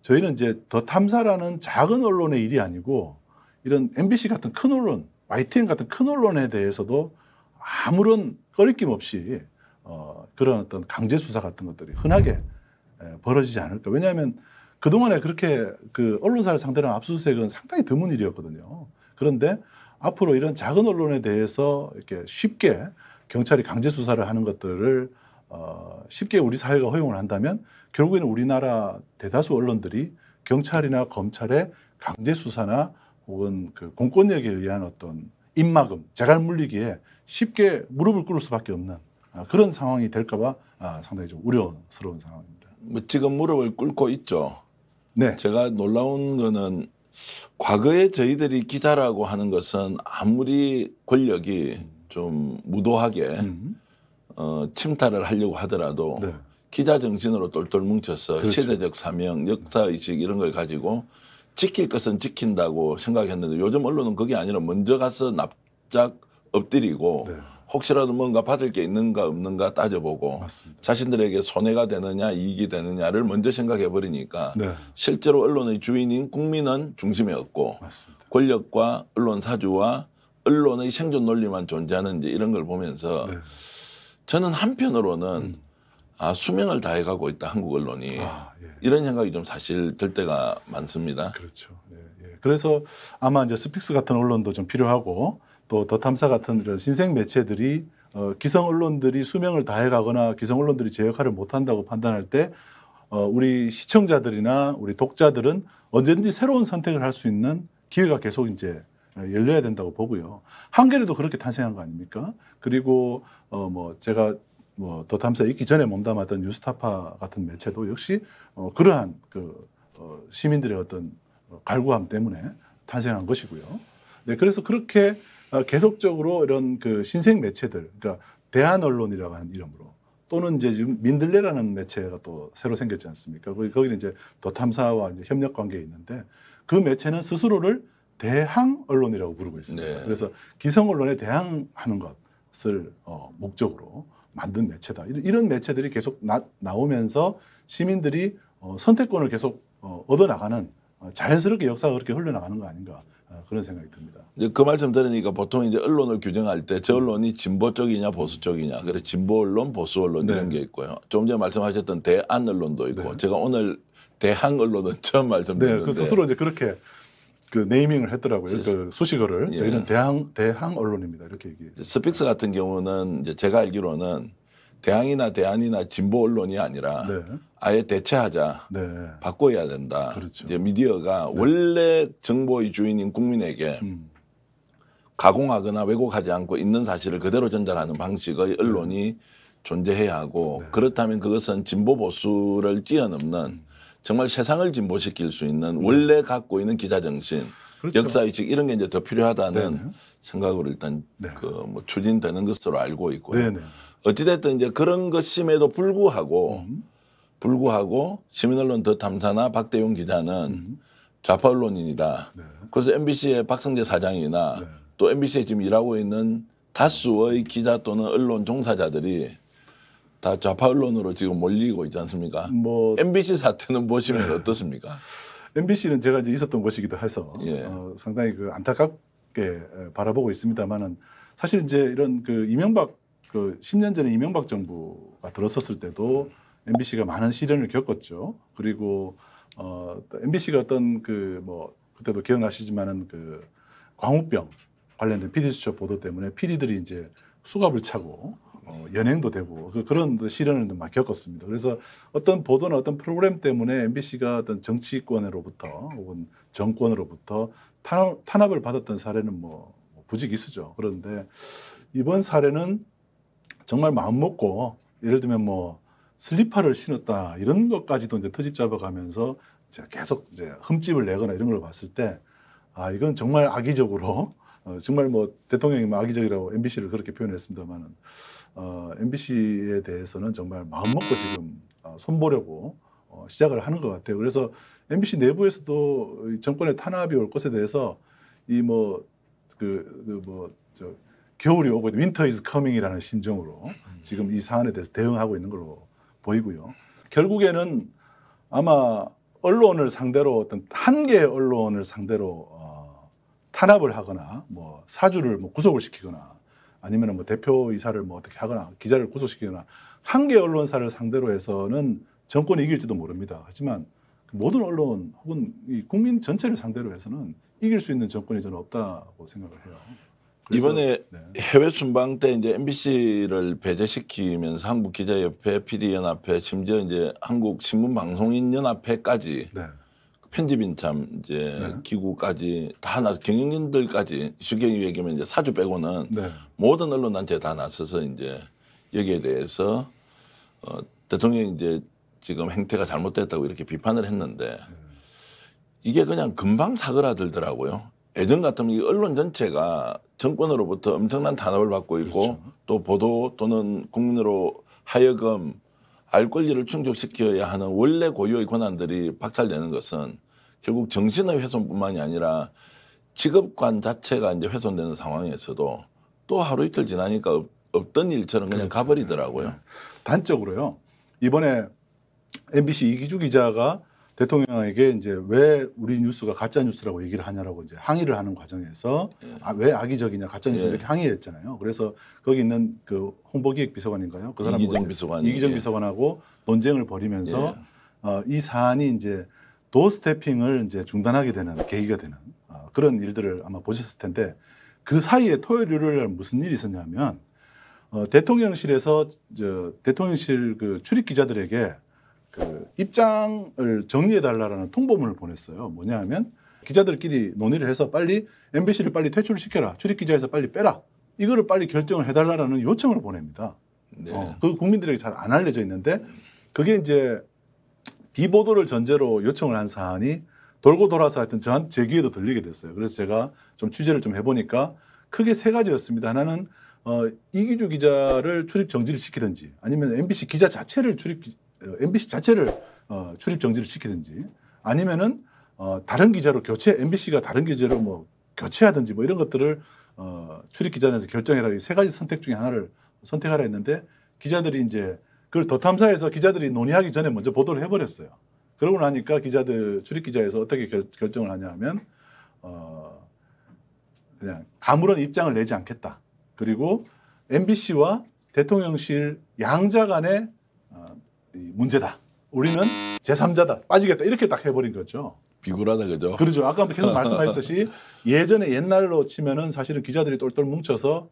저희는 이제 더 탐사라는 작은 언론의 일이 아니고 이런 MBC 같은 큰 언론, YTN 같은 큰 언론에 대해서도 아무런 꺼리낌 없이 어, 그런 어떤 강제 수사 같은 것들이 흔하게 에, 벌어지지 않을까. 왜냐하면 그동안에 그렇게 그 언론사를 상대로 한 압수수색은 상당히 드문 일이었거든요. 그런데 앞으로 이런 작은 언론에 대해서 이렇게 쉽게 경찰이 강제 수사를 하는 것들을 어, 쉽게 우리 사회가 허용을 한다면 결국에는 우리나라 대다수 언론들이 경찰이나 검찰의 강제 수사나 혹은 그 공권력에 의한 어떤 입막음, 재갈 물리기에 쉽게 무릎을 꿇을 수밖에 없는 아, 그런 상황이 될까봐 아, 상당히 좀 우려스러운 상황입니다. 뭐 지금 무릎을 꿇고 있죠. 네, 제가 놀라운 거는 과거에 저희들이 기자라고 하는 것은 아무리 권력이 좀 무도하게 음, 어, 침탈을 하려고 하더라도 네, 기자 정신으로 똘똘 뭉쳐서 그렇죠. 시대적 사명, 역사의식 이런 걸 가지고 지킬 것은 지킨다고 생각했는데 요즘 언론은 그게 아니라 먼저 가서 납작 엎드리고 네, 혹시라도 뭔가 받을 게 있는가 없는가 따져보고 맞습니다. 자신들에게 손해가 되느냐 이익이 되느냐를 먼저 생각해 버리니까 네, 실제로 언론의 주인인 국민은 중심에 없고 맞습니다. 권력과 언론 사주와 언론의 생존 논리만 존재하는 이제 이런 걸 보면서 네. 저는 한편으로는 음. 아 수명을 다해가고 있다 한국 언론이 아, 예. 이런 생각이 좀 사실 들 때가 많습니다. 그렇죠. 예, 예. 그래서 아마 이제 스픽스 같은 언론도 좀 필요하고 또 더 탐사 같은 이런 신생 매체들이 어, 기성 언론들이 수명을 다해가거나 기성 언론들이 제 역할을 못한다고 판단할 때 어, 우리 시청자들이나 우리 독자들은 언제든지 새로운 선택을 할 수 있는 기회가 계속 이제 열려야 된다고 보고요. 한겨레도 그렇게 탄생한 거 아닙니까? 그리고 어 뭐 제가 뭐 더 탐사 있기 전에 몸담았던 뉴스타파 같은 매체도 역시 어 그러한 그 어, 시민들의 어떤 어, 갈구함 때문에 탄생한 것이고요. 네, 그래서 그렇게 어, 계속적으로 이런 그 신생 매체들, 그러니까 대한 언론이라고 하는 이름으로 또는 이제 지금 민들레라는 매체가 또 새로 생겼지 않습니까? 거기 거기는 이제 더 탐사와 이제 협력 관계에 있는데 그 매체는 스스로를 대항 언론이라고 부르고 있습니다. 네. 그래서 기성 언론에 대항하는 것을 어, 목적으로 만든 매체다. 이런, 매체들이 계속 나, 나오면서 시민들이 어, 선택권을 계속 어, 얻어나가는 어, 자연스럽게 역사가 그렇게 흘러나가는 거 아닌가 어, 그런 생각이 듭니다. 이제 그 말씀 들으니까 보통 이제 언론을 규정할 때 저 언론이 진보 쪽이냐 보수 쪽이냐 그래 진보 언론 보수 언론 이런 네. 게 있고요. 조금 전에 말씀하셨던 대안 언론도 있고 네. 제가 오늘 대항 언론은 <laughs> 처음 네, 말씀드렸는데 그 스스로 이제 그렇게 그 naming을 했더라고요. 그래서- 그 수식어를 예. 저희는 대항 대항 언론입니다. 이렇게 얘기. 스픽스 같은 경우는 이제 제가 알기로는 대항이나 대안이나 진보 언론이 아니라 네, 아예 대체하자. 네, 바꿔야 된다. 그렇죠. 이제 미디어가 원래 정보의 주인인 국민에게 음, 가공하거나 왜곡하지 않고 있는 사실을 그대로 전달하는 방식의 언론이 존재해야 하고 네. 그렇다면 그것은 진보 보수를 뛰어넘는 음. 정말 세상을 진보시킬 수 있는 원래 갖고 있는 기자 정신, 네. 그렇죠. 역사 의식 이런 게 이제 더 필요하다는. 생각으로 일단 네. 그뭐 추진되는 것으로 알고 있고요. 네, 네. 어찌됐든 이제 그런 것임에도 불구하고 음, 불구하고 시민언론 더 탐사나 박대용 기자는 음. 좌파 언론인이다. 네. 그래서 MBC의 박성재 사장이나 네. 또 MBC에 지금 일하고 있는 다수의 기자 또는 언론 종사자들이 다 좌파 언론으로 지금 몰리고 있지 않습니까? 뭐 MBC 사태는 보시면 어떻습니까? MBC는 제가 이제 있었던 곳이기도 해서 예. 어, 상당히 그 안타깝게 에, 바라보고 있습니다만은 사실 이제 이런 그 이명박 그 10년 전에 이명박 정부가 들어섰을 때도 MBC가 많은 시련을 겪었죠. 그리고 어, 또 MBC가 어떤 그 뭐 그때도 기억나시지만은 그 광우병 관련된 PD 수첩 보도 때문에 PD들이 이제 수갑을 차고 어, 연행도 되고 그, 그런 시련을 막 겪었습니다. 그래서 어떤 보도나 어떤 프로그램 때문에 MBC가 어떤 정치권으로부터 혹은 정권으로부터 탄압, 탄압을 받았던 사례는 뭐 부지기수죠. 그런데 이번 사례는 정말 마음 먹고 예를 들면 뭐 슬리퍼를 신었다 이런 것까지도 이제 트집 잡아가면서 이제 계속 이제 흠집을 내거나 이런 걸 봤을 때 아 이건 정말 악의적으로 어, 정말 뭐 대통령이 뭐 악의적이라고 MBC를 그렇게 표현했습니다만은 어, MBC에 대해서는 정말 마음 먹고 지금 어, 손보려고 어, 시작을 하는 것 같아요. 그래서 MBC 내부에서도 이 정권의 탄압이 올 것에 대해서 이 뭐 그 그뭐 저 겨울이 오고 Winter is coming이라는 심정으로 지금 이 사안에 대해서 대응하고 있는 걸로 보이고요. 결국에는 아마 언론을 상대로 어떤 한 개의 언론을 상대로 어, 탄압을 하거나 뭐 사주를 뭐 구속을 시키거나 아니면 뭐 대표이사를 뭐 어떻게 하거나 기자를 구속시키거나 한 개 언론사를 상대로 해서는 정권이 이길지도 모릅니다. 하지만 그 모든 언론 혹은 이 국민 전체를 상대로 해서는 이길 수 있는 정권이 저는 없다고 생각을 해요. 이번에 네. 해외 순방 때 이제 MBC를 배제시키면서 한국 기자협회, PD연합회, 심지어 이제 한국 신문 방송인 연합회까지 네. 편집인 참 이제 네. 기구까지 다 나, 경영진들까지 쉽게 얘기하면 이제 사주 빼고는 네. 모든 언론 단체 다 나서서 이제 여기에 대해서 어, 대통령이 이제 지금 행태가 잘못됐다고 이렇게 비판을 했는데 이게 그냥 금방 사그라들더라고요. 예전 같으면 이 언론 전체가 정권으로부터 엄청난 탄압을 받고 있고 그렇죠. 또 보도 또는 국민으로 하여금 알 권리를 충족시켜야 하는 원래 고유의 권한들이 박탈되는 것은 결국 정신의 훼손뿐만이 아니라 직업관 자체가 이제 훼손되는 상황에서도 또 하루 이틀 지나니까 없, 없던 일처럼 그냥 그렇죠. 가버리더라고요. 단적으로요. 이번에 MBC 이기주 기자가 대통령에게 이제 왜 우리 뉴스가 가짜 뉴스라고 얘기를 하냐라고 이제 항의를 하는 과정에서 아, 왜 악의적이냐 가짜 뉴스 예. 이렇게 항의했잖아요. 그래서 거기 있는 그 홍보기획 비서관인가요? 그 사람 이기정 비서관이 이기정 예. 비서관하고 논쟁을 벌이면서 예. 어, 이 사안이 이제 도스태핑을 이제 중단하게 되는 계기가 되는 어, 그런 일들을 아마 보셨을 텐데 그 사이에 토요일 일요일 날 무슨 일이 있었냐면 어, 대통령실에서 저 대통령실 그 출입 기자들에게 그 입장을 정리해 달라라는 통보문을 보냈어요. 뭐냐 하면 기자들끼리 논의를 해서 빨리 MBC를 빨리 퇴출을 시켜라. 출입 기자에서 빨리 빼라. 이거를 빨리 결정을 해달라는 요청을 보냅니다. 네. 어, 그 국민들에게 잘 안 알려져 있는데 그게 이제 비보도를 전제로 요청을 한 사안이 돌고 돌아서 하여튼 저한 제 귀에도 들리게 됐어요. 그래서 제가 좀 취재를 좀 해보니까 크게 세 가지였습니다. 하나는 어, 이기주 기자를 출입 정지를 시키든지 아니면 MBC 기자 자체를 출입 MBC 자체를 어, 출입 정지를 시키든지 아니면은 어, 다른 기자로 교체 MBC가 다른 기자로 뭐 교체하든지 뭐 이런 것들을 어, 출입 기자단에서 결정해라 이 세 가지 선택 중에 하나를 선택하라 했는데 기자들이 이제 그걸 더 탐사해서 기자들이 논의하기 전에 먼저 보도를 해버렸어요. 그러고 나니까 기자들 출입 기자에서 어떻게 결, 결정을 하냐면 어, 그냥 아무런 입장을 내지 않겠다. 그리고 MBC와 대통령실 양자 간의 문제다. 우리는 제3자다. 빠지겠다. 이렇게 딱 해버린 거죠. 비굴하다 그죠? 그렇죠. 아까 계속 <laughs> 말씀하셨듯이 예전에 옛날로 치면은 사실은 기자들이 똘똘 뭉쳐서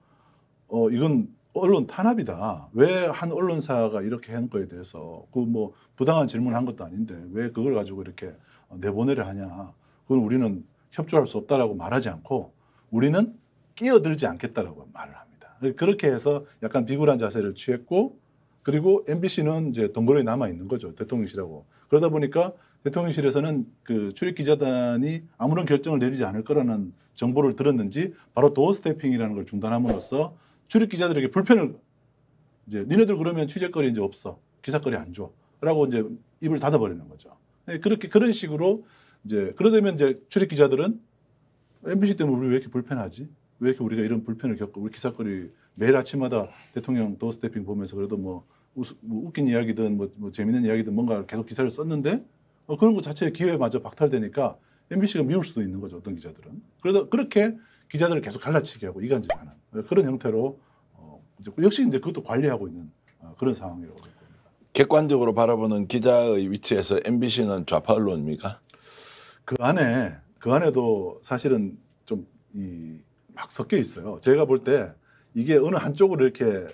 어 이건 언론 탄압이다. 왜 한 언론사가 이렇게 한 거에 대해서 그 뭐 부당한 질문한 것도 아닌데 왜 그걸 가지고 이렇게 내보내려 하냐. 그건 우리는 협조할 수 없다라고 말하지 않고 우리는 끼어들지 않겠다라고 말을 합니다. 그렇게 해서 약간 비굴한 자세를 취했고 그리고 MBC는 이제 덩그러니 남아 있는 거죠. 대통령실하고. 그러다 보니까 대통령실에서는 그 출입 기자단이 아무런 결정을 내리지 않을 거라는 정보를 들었는지 바로 도어 스태핑이라는 걸 중단함으로써 출입 기자들에게 불편을 이제 니네들 그러면 취재거리 이제 없어 기사거리 안 줘 라고 이제 입을 닫아 버리는 거죠. 네, 그렇게 그런 식으로 이제 그러다면 이제 출입 기자들은 MBC 때문에 우리 왜 이렇게 불편하지? 왜 이렇게 우리가 이런 불편을 겪고 우리 기사거리 매일 아침마다 대통령 도어 스태핑 보면서 그래도 뭐, 우스, 뭐 웃긴 이야기든 뭐, 뭐 재밌는 이야기든 뭔가 계속 기사를 썼는데 어, 그런 것 자체의 기회마저 박탈되니까 MBC가 미울 수도 있는 거죠 어떤 기자들은 그러다 그렇게 기자들을 계속 갈라치게 하고 이간질하는 그런 형태로 어, 이제 역시 이제 그것도 관리하고 있는 어, 그런 상황이라고 봅니다. 객관적으로 바라보는 기자의 위치에서 MBC는 좌파 언론입니까? 그 안에 그 안에도 사실은 좀 이 막 섞여 있어요. 제가 볼 때 이게 어느 한쪽으로 이렇게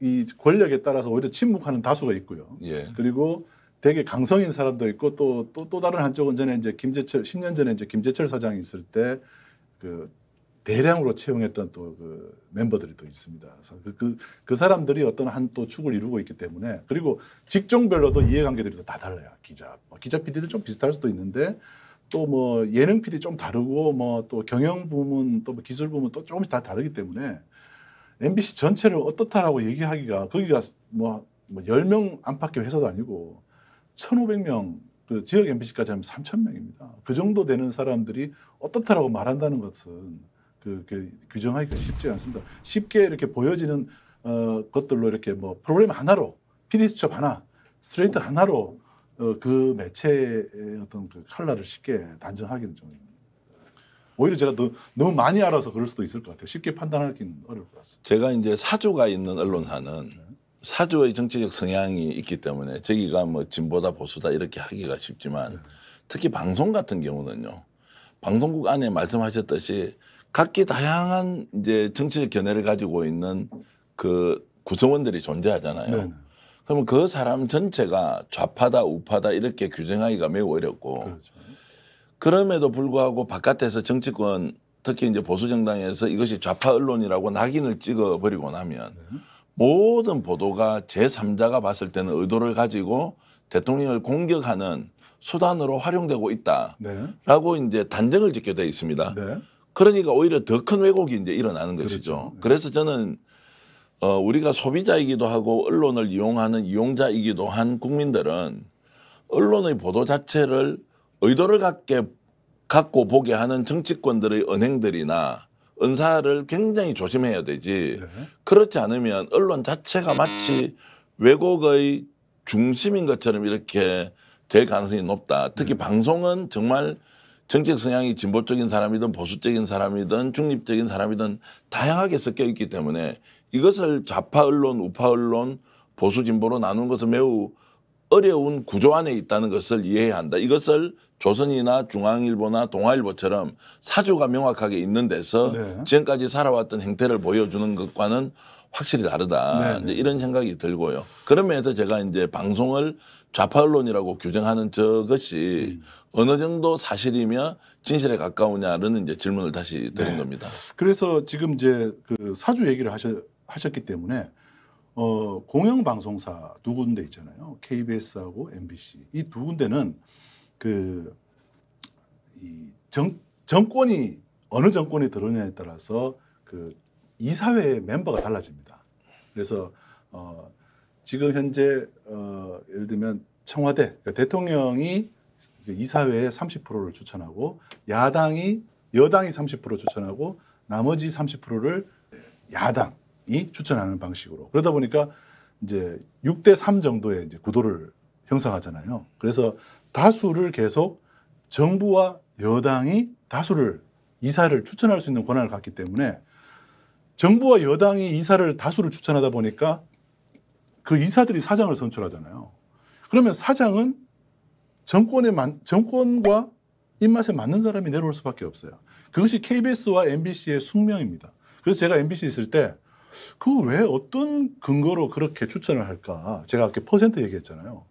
이 권력에 따라서 오히려 침묵하는 다수가 있고요. 예. 그리고 되게 강성인 사람도 있고 또 또 또 다른 한쪽은 전에 이제 김재철 10년 전에 이제 김재철 사장이 있을 때 그 대량으로 채용했던 또 그 멤버들이 또 있습니다. 그래서 그, 그, 그 사람들이 어떤 한 또 축을 이루고 있기 때문에 그리고 직종별로도 이해관계들이 다 달라요. 기자, 뭐 기자 PD도 좀 비슷할 수도 있는데 또 뭐 예능 PD 좀 다르고 뭐 또 경영 부문 또 뭐 기술 부문 또 조금씩 다 다르기 때문에 MBC 전체를 어떻다라고 얘기하기가 거기가 뭐, 뭐 10명 안팎의 회사도 아니고 1,500명 그 지역 MBC까지 하면 3,000명입니다. 그 정도 되는 사람들이 어떻다라고 말한다는 것은 그, 그 규정하기가 쉽지 않습니다. 쉽게 이렇게 보여지는 어, 것들로 이렇게 뭐 프로그램 하나로 PD 수첩 하나, 스트레이트 하나로 어, 그 매체의 어떤 그 칼라를 쉽게 단정하기는 좀 오히려 제가 너, 너무 많이 알아서 그럴 수도 있을 것 같아요. 쉽게 판단하기는 어려울 것 같습니다. 제가 이제 사주가 있는 언론사는 사주의 정치적 성향이 있기 때문에 저기가 뭐 진보다 보수다 이렇게 하기가 쉽지만 특히 방송 같은 경우는요. 방송국 안에 말씀하셨듯이 각기 다양한 이제 정치적 견해를 가지고 있는 그 구성원들이 존재하잖아요. 네. 그러면 그 사람 전체가 좌파다 우파다 이렇게 규정하기가 매우 어렵고 그렇죠. 그럼에도 불구하고 바깥에서 정치권 특히 이제 보수 정당에서 이것이 좌파 언론이라고 낙인을 찍어 버리고 나면 모든 보도가 제3자가 봤을 때는 의도를 가지고 대통령을 공격하는 수단으로 활용되고 있다라고 네. 이제 단정을 짓게 돼 있습니다. 네. 그러니까 오히려 더 큰 왜곡이 이제 일어나는 것이죠. 그렇죠. 네. 그래서 저는 어 우리가 소비자이기도 하고 언론을 이용하는 이용자이기도 한 국민들은 언론의 보도 자체를 의도를 갖게 갖고 보게 하는 정치권들의 언행들이나 은사를 굉장히 조심해야 되지. 네. 그렇지 않으면 언론 자체가 마치 왜곡의 중심인 것처럼 이렇게 될 가능성이 높다. 네. 특히 방송은 정말 정책 성향이 진보적인 사람이든 보수적인 사람이든 중립적인 사람이든 다양하게 섞여 있기 때문에 이것을 좌파 언론, 우파 언론, 보수 진보로 나누는 것은 매우 어려운 구조 안에 있다는 것을 이해해야 한다. 이것을 조선이나 중앙일보나 동아일보처럼 사주가 명확하게 있는 데서 네. 지금까지 살아왔던 행태를 보여주는 것과는 확실히 다르다. 네, 네. 이런 생각이 들고요. 그런 면에서 제가 이제 방송을 좌파 언론이라고 규정하는 저것이 음. 어느 정도 사실이며 진실에 가까우냐는 이제 질문을 다시 드린 네. 겁니다. 그래서 지금 이제 그 사주 얘기를 하셨, 하셨기 때문에 어, 공영 방송사 두 군데 있잖아요. KBS하고 MBC 이 두 군데는 그 이 정, 정권이 어느 정권이 들어오냐에 따라서 그 이사회 멤버가 달라집니다. 그래서 어, 지금 현재 어, 예를 들면 청와대 그러니까 대통령이 이사회에 30%를 추천하고 야당이 여당이 30% 추천하고 나머지 30%를 야당 이 추천하는 방식으로 그러다 보니까 이제 6대 3 정도의 이제 구도를 형성하잖아요. 그래서 다수를 계속 정부와 여당이 다수를 이사를 추천할 수 있는 권한을 갖기 때문에 정부와 여당이 이사를 다수를 추천하다 보니까 그 이사들이 사장을 선출하잖아요. 그러면 사장은 정권에 만, 정권과 입맛에 맞는 사람이 내려올 수밖에 없어요. 그것이 KBS와 MBC의 숙명입니다. 그래서 제가 MBC 있을 때 그 왜 어떤 근거로 그렇게 추천을 할까? 제가 아까 퍼센트 얘기했잖아요.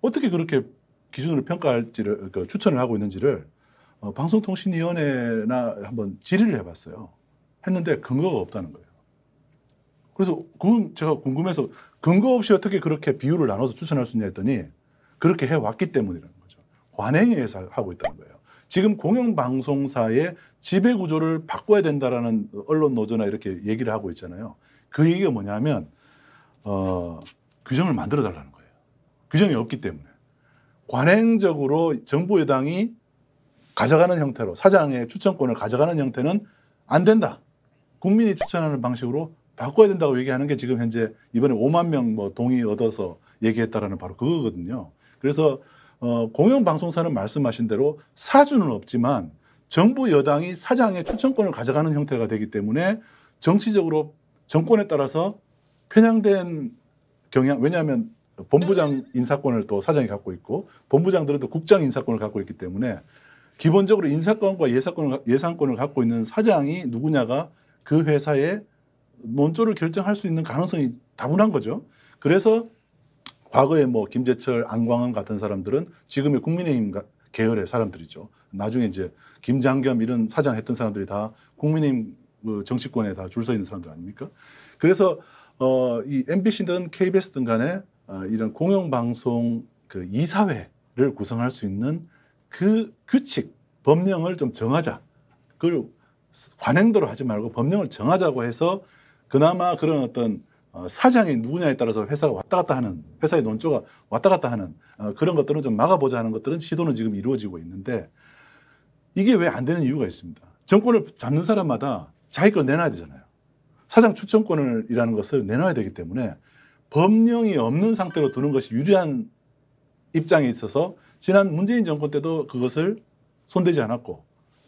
어떻게 그렇게 기준으로 평가할지를 그 추천을 하고 있는지를 어, 방송통신위원회나 한번 질의를 해봤어요. 했는데 근거가 없다는 거예요. 그래서 그건 제가 궁금해서 근거 없이 어떻게 그렇게 비율을 나눠서 추천할 수 있냐 했더니 그렇게 해왔기 때문이라는 거죠. 관행에서 하고 있다는 거예요. 지금 공영방송사의 지배 구조를 바꿔야 된다라는 언론 노조나 이렇게 얘기를 하고 있잖아요. 그 얘기가 뭐냐면 어, 규정을 만들어 달라는 거예요. 규정이 없기 때문에 관행적으로 정부 여당이 가져가는 형태로 사장의 추천권을 가져가는 형태는 안 된다. 국민이 추천하는 방식으로 바꿔야 된다고 얘기하는 게 지금 현재 이번에 5만 명 뭐 동의 얻어서 얘기했다라는 바로 그거거든요. 그래서 어, 공영방송사는 말씀하신 대로 사주는 없지만 정부 여당이 사장의 추천권을 가져가는 형태가 되기 때문에 정치적으로 정권에 따라서 편향된 경향 왜냐하면 본부장 인사권을 또 사장이 갖고 있고 본부장들은 또 국장 인사권을 갖고 있기 때문에 기본적으로 인사권과 예사권을, 예산권을 갖고 있는 사장이 누구냐가 그 회사의 논조를 결정할 수 있는 가능성이 다분한 거죠. 그래서 과거에 뭐 김재철, 안광헌 같은 사람들은 지금의 국민의힘 계열의 사람들이죠. 나중에 이제 김장겸 이런 사장 했던 사람들이 다 국민의힘 그 정치권에 다 줄 서 있는 사람들 아닙니까? 그래서 어, 이 MBC든 KBS든 간에 어, 이런 공영방송 그 이사회를 구성할 수 있는 그 규칙, 법령을 좀 정하자. 그걸 관행대로 하지 말고 법령을 정하자고 해서 그나마 그런 어떤 어, 사장이 누구냐에 따라서 회사가 왔다 갔다 하는 회사의 논조가 왔다 갔다 하는 어, 그런 것들은 좀 막아보자 하는 것들은 시도는 지금 이루어지고 있는데 이게 왜 안 되는 이유가 있습니다. 정권을 잡는 사람마다 자기 걸 내놔야 되잖아요. 사장 추천권을 이라는 것을 내놔야 되기 때문에 법령이 없는 상태로 두는 것이 유리한 입장에 있어서 지난 문재인 정권 때도 그것을 손대지 않았고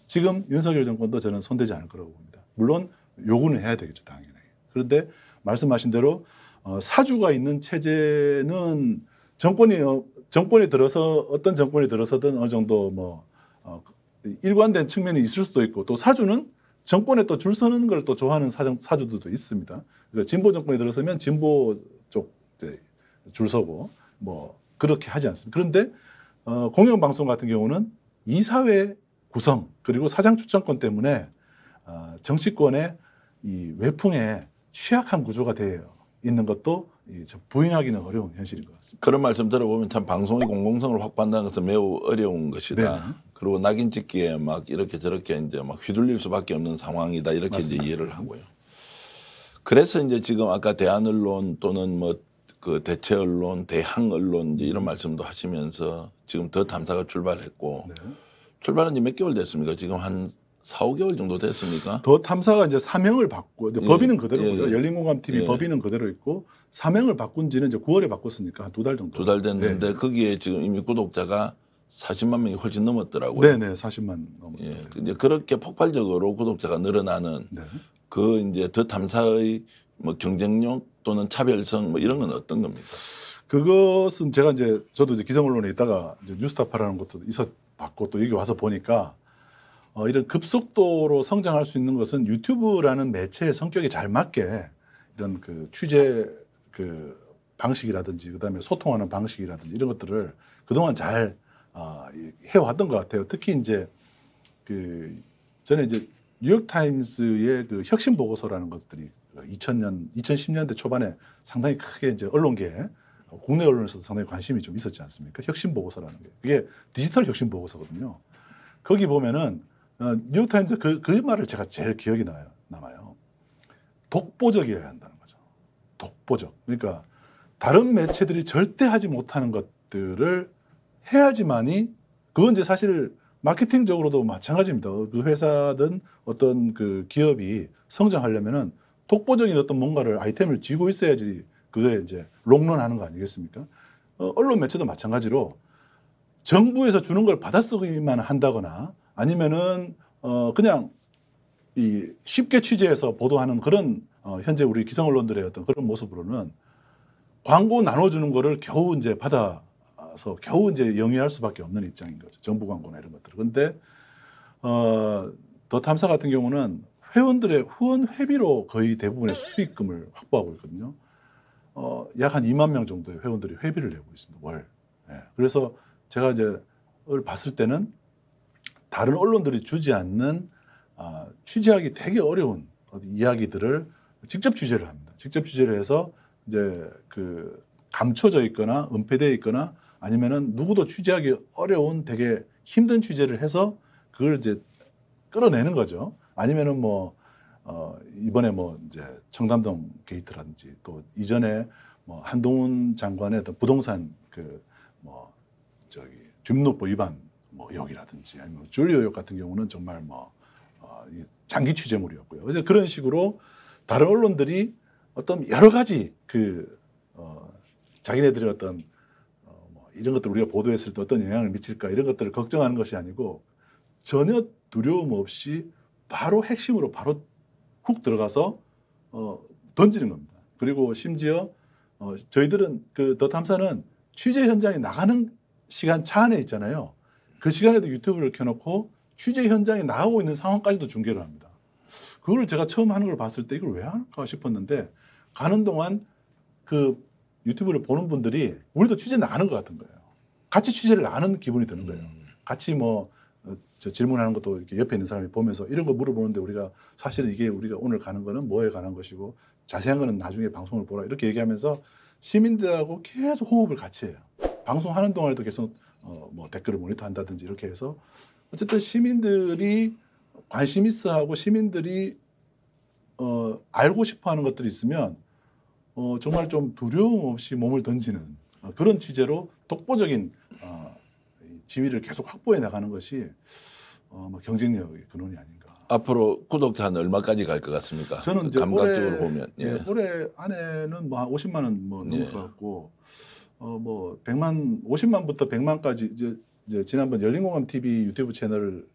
지금 윤석열 정권도 저는 손대지 않을 거라고 봅니다. 물론 요구는 해야 되겠죠, 당연히. 그런데 말씀하신 대로 어, 사주가 있는 체제는 정권이 어, 정권이 들어서 어떤 정권이 들어서든 어느 정도 뭐 어, 일관된 측면이 있을 수도 있고 또 사주는 정권에 또 줄 서는 걸 또 좋아하는 사정, 사주들도 있습니다. 그러니까 진보 정권이 들어서면 진보 쪽줄 서고 뭐 그렇게 하지 않습니다. 그런데 어, 공영방송 같은 경우는 이사회 구성 그리고 사장 추천권 때문에 어, 정치권의 이 외풍에 취약한 구조가 되어 있는 것도 부인하기는 어려운 현실인 것 같습니다. 그런 말씀 들어보면 참 방송의 공공성을 확보한다는 것은 매우 어려운 것이다. 네. 그리고 낙인 찍기에 막 이렇게 저렇게 이제 막 휘둘릴 수밖에 없는 상황이다. 이렇게 맞습니다. 이제 이해를 하고요. 그래서 이제 지금 아까 대한 언론 또는 뭐 그 대체 언론, 대항 언론 이제 이런 말씀도 하시면서 지금 더 탐사가 출발했고 네. 출발한 지 몇 개월 됐습니까? 지금 한 4, 5개월 정도 됐습니까? 더 탐사가 이제 사명을 바꾸고 예. 법인은 그대로고요. 예. 열린공감 TV 예. 법인은 그대로 있고 사명을 바꾼 지는 이제 9월에 바꿨으니까 한 두 달 정도. 두 달 됐는데 네. 거기에 지금 이미 구독자가 40만 명이 훨씬 넘었더라고요. 네, 네, 40만 넘었. 예. 이제 그렇게 폭발적으로 구독자가 늘어나는 네. 그 이제 더 탐사의 뭐 경쟁력 또는 차별성 뭐 이런 건 어떤 겁니까? 그것은 제가 이제 저도 이제 기성 언론에 있다가 이제 뉴스타파라는 것도 있어 봤고 또 여기 와서 보니까 어, 이런 급속도로 성장할 수 있는 것은 유튜브라는 매체의 성격에 잘 맞게 이런 그 취재 그 방식이라든지 그다음에 소통하는 방식이라든지 이런 것들을 그동안 잘 어, 해왔던 것 같아요. 특히 이제 그 전에 이제 뉴욕 타임스의 그 혁신 보고서라는 것들이 2000년 2010년대 초반에 상당히 크게 이제 언론계 국내 언론에서도 상당히 관심이 좀 있었지 않습니까? 혁신 보고서라는 게 그게 디지털 혁신 보고서거든요. 거기 보면은 어, 뉴욕타임즈 그, 그 말을 제가 제일 기억이 나요, 남아요. 독보적이어야 한다는 거죠. 독보적. 그러니까 다른 매체들이 절대 하지 못하는 것들을 해야지만이 그건 이제 사실 마케팅적으로도 마찬가지입니다. 그 회사든 어떤 그 기업이 성장하려면은 독보적인 어떤 뭔가를 아이템을 쥐고 있어야지 그게 이제 롱런하는 거 아니겠습니까? 어, 언론 매체도 마찬가지로 정부에서 주는 걸 받아쓰기만 한다거나 아니면은 어 그냥 이 쉽게 취재해서 보도하는 그런 어 현재 우리 기성 언론들의 어떤 그런 모습으로는 광고 나눠주는 거를 겨우 이제 받아 나와서 겨우 이제 영위할 수밖에 없는 입장인 거죠. 정부 광고나 이런 것들. 근데 어, 더 탐사 같은 경우는 회원들의 후원 회비로 거의 대부분의 수익금을 확보하고 있거든요. 어, 약 한 2만 명 정도의 회원들이 회비를 내고 있습니다. 월. 예. 그래서 제가 이제 을 봤을 때는 다른 언론들이 주지 않는 아, 취재하기 되게 어려운 이야기들을 직접 취재를 합니다. 직접 취재를 해서 이제 그 감춰져 있거나 은폐되어 있거나 아니면은 누구도 취재하기 어려운 되게 힘든 취재를 해서 그걸 이제 끌어내는 거죠. 아니면은 뭐 어, 이번에 뭐 이제 청담동 게이트라든지 또 이전에 뭐 한동훈 장관의 부동산 그 뭐 저기 주민등록법 위반 뭐 의혹이라든지 아니면 줄리 의혹 같은 경우는 정말 뭐 어, 이 장기 취재물이었고요. 그래서 그런 식으로 다른 언론들이 어떤 여러 가지 그 어, 자기네들의 어떤 어, 뭐 이런 것들 우리가 보도했을 때 어떤 영향을 미칠까 이런 것들을 걱정하는 것이 아니고 전혀 두려움 없이 바로 핵심으로 바로 훅 들어가서 어, 던지는 겁니다. 그리고 심지어 어, 저희들은 그 더 탐사는 취재 현장에 나가는 시간 차 안에 있잖아요. 그 시간에도 유튜브를 켜놓고 취재 현장에 나가고 있는 상황까지도 중계를 합니다. 그거를 제가 처음 하는 걸 봤을 때 이걸 왜 할까 싶었는데 가는 동안 그 유튜브를 보는 분들이 우리도 취재 나가는 것 같은 거예요. 같이 취재를 나가는 기분이 드는 거예요. 같이 뭐, 어, 저 질문하는 것도 이렇게 옆에 있는 사람이 보면서 이런 거 물어보는데 우리가 사실은 이게 우리가 오늘 가는 거는 뭐에 관한 것이고 자세한 거는 나중에 방송을 보라 이렇게 얘기하면서 시민들하고 계속 호흡을 같이 해요. 방송하는 동안에도 계속 어, 뭐 댓글을 모니터한다든지 이렇게 해서 어쨌든 시민들이 관심 있어 하고 시민들이 어, 알고 싶어 하는 것들이 있으면 어, 정말 좀 두려움 없이 몸을 던지는 어, 그런 취재로 독보적인 어, 이 지위를 계속 확보해 나가는 것이 어, 뭐 경쟁력의 근원이 아닌가. 앞으로 구독자는 얼마까지 갈 것 같습니까? 저는 감각적으로 올해, 보면 예. 예, 올해 안에는 뭐 한 50만 원뭐 넘을 예. 것 같고 어 뭐 100만 50만부터 100만까지 이제, 이제 지난번 열린공감 TV 유튜브 채널은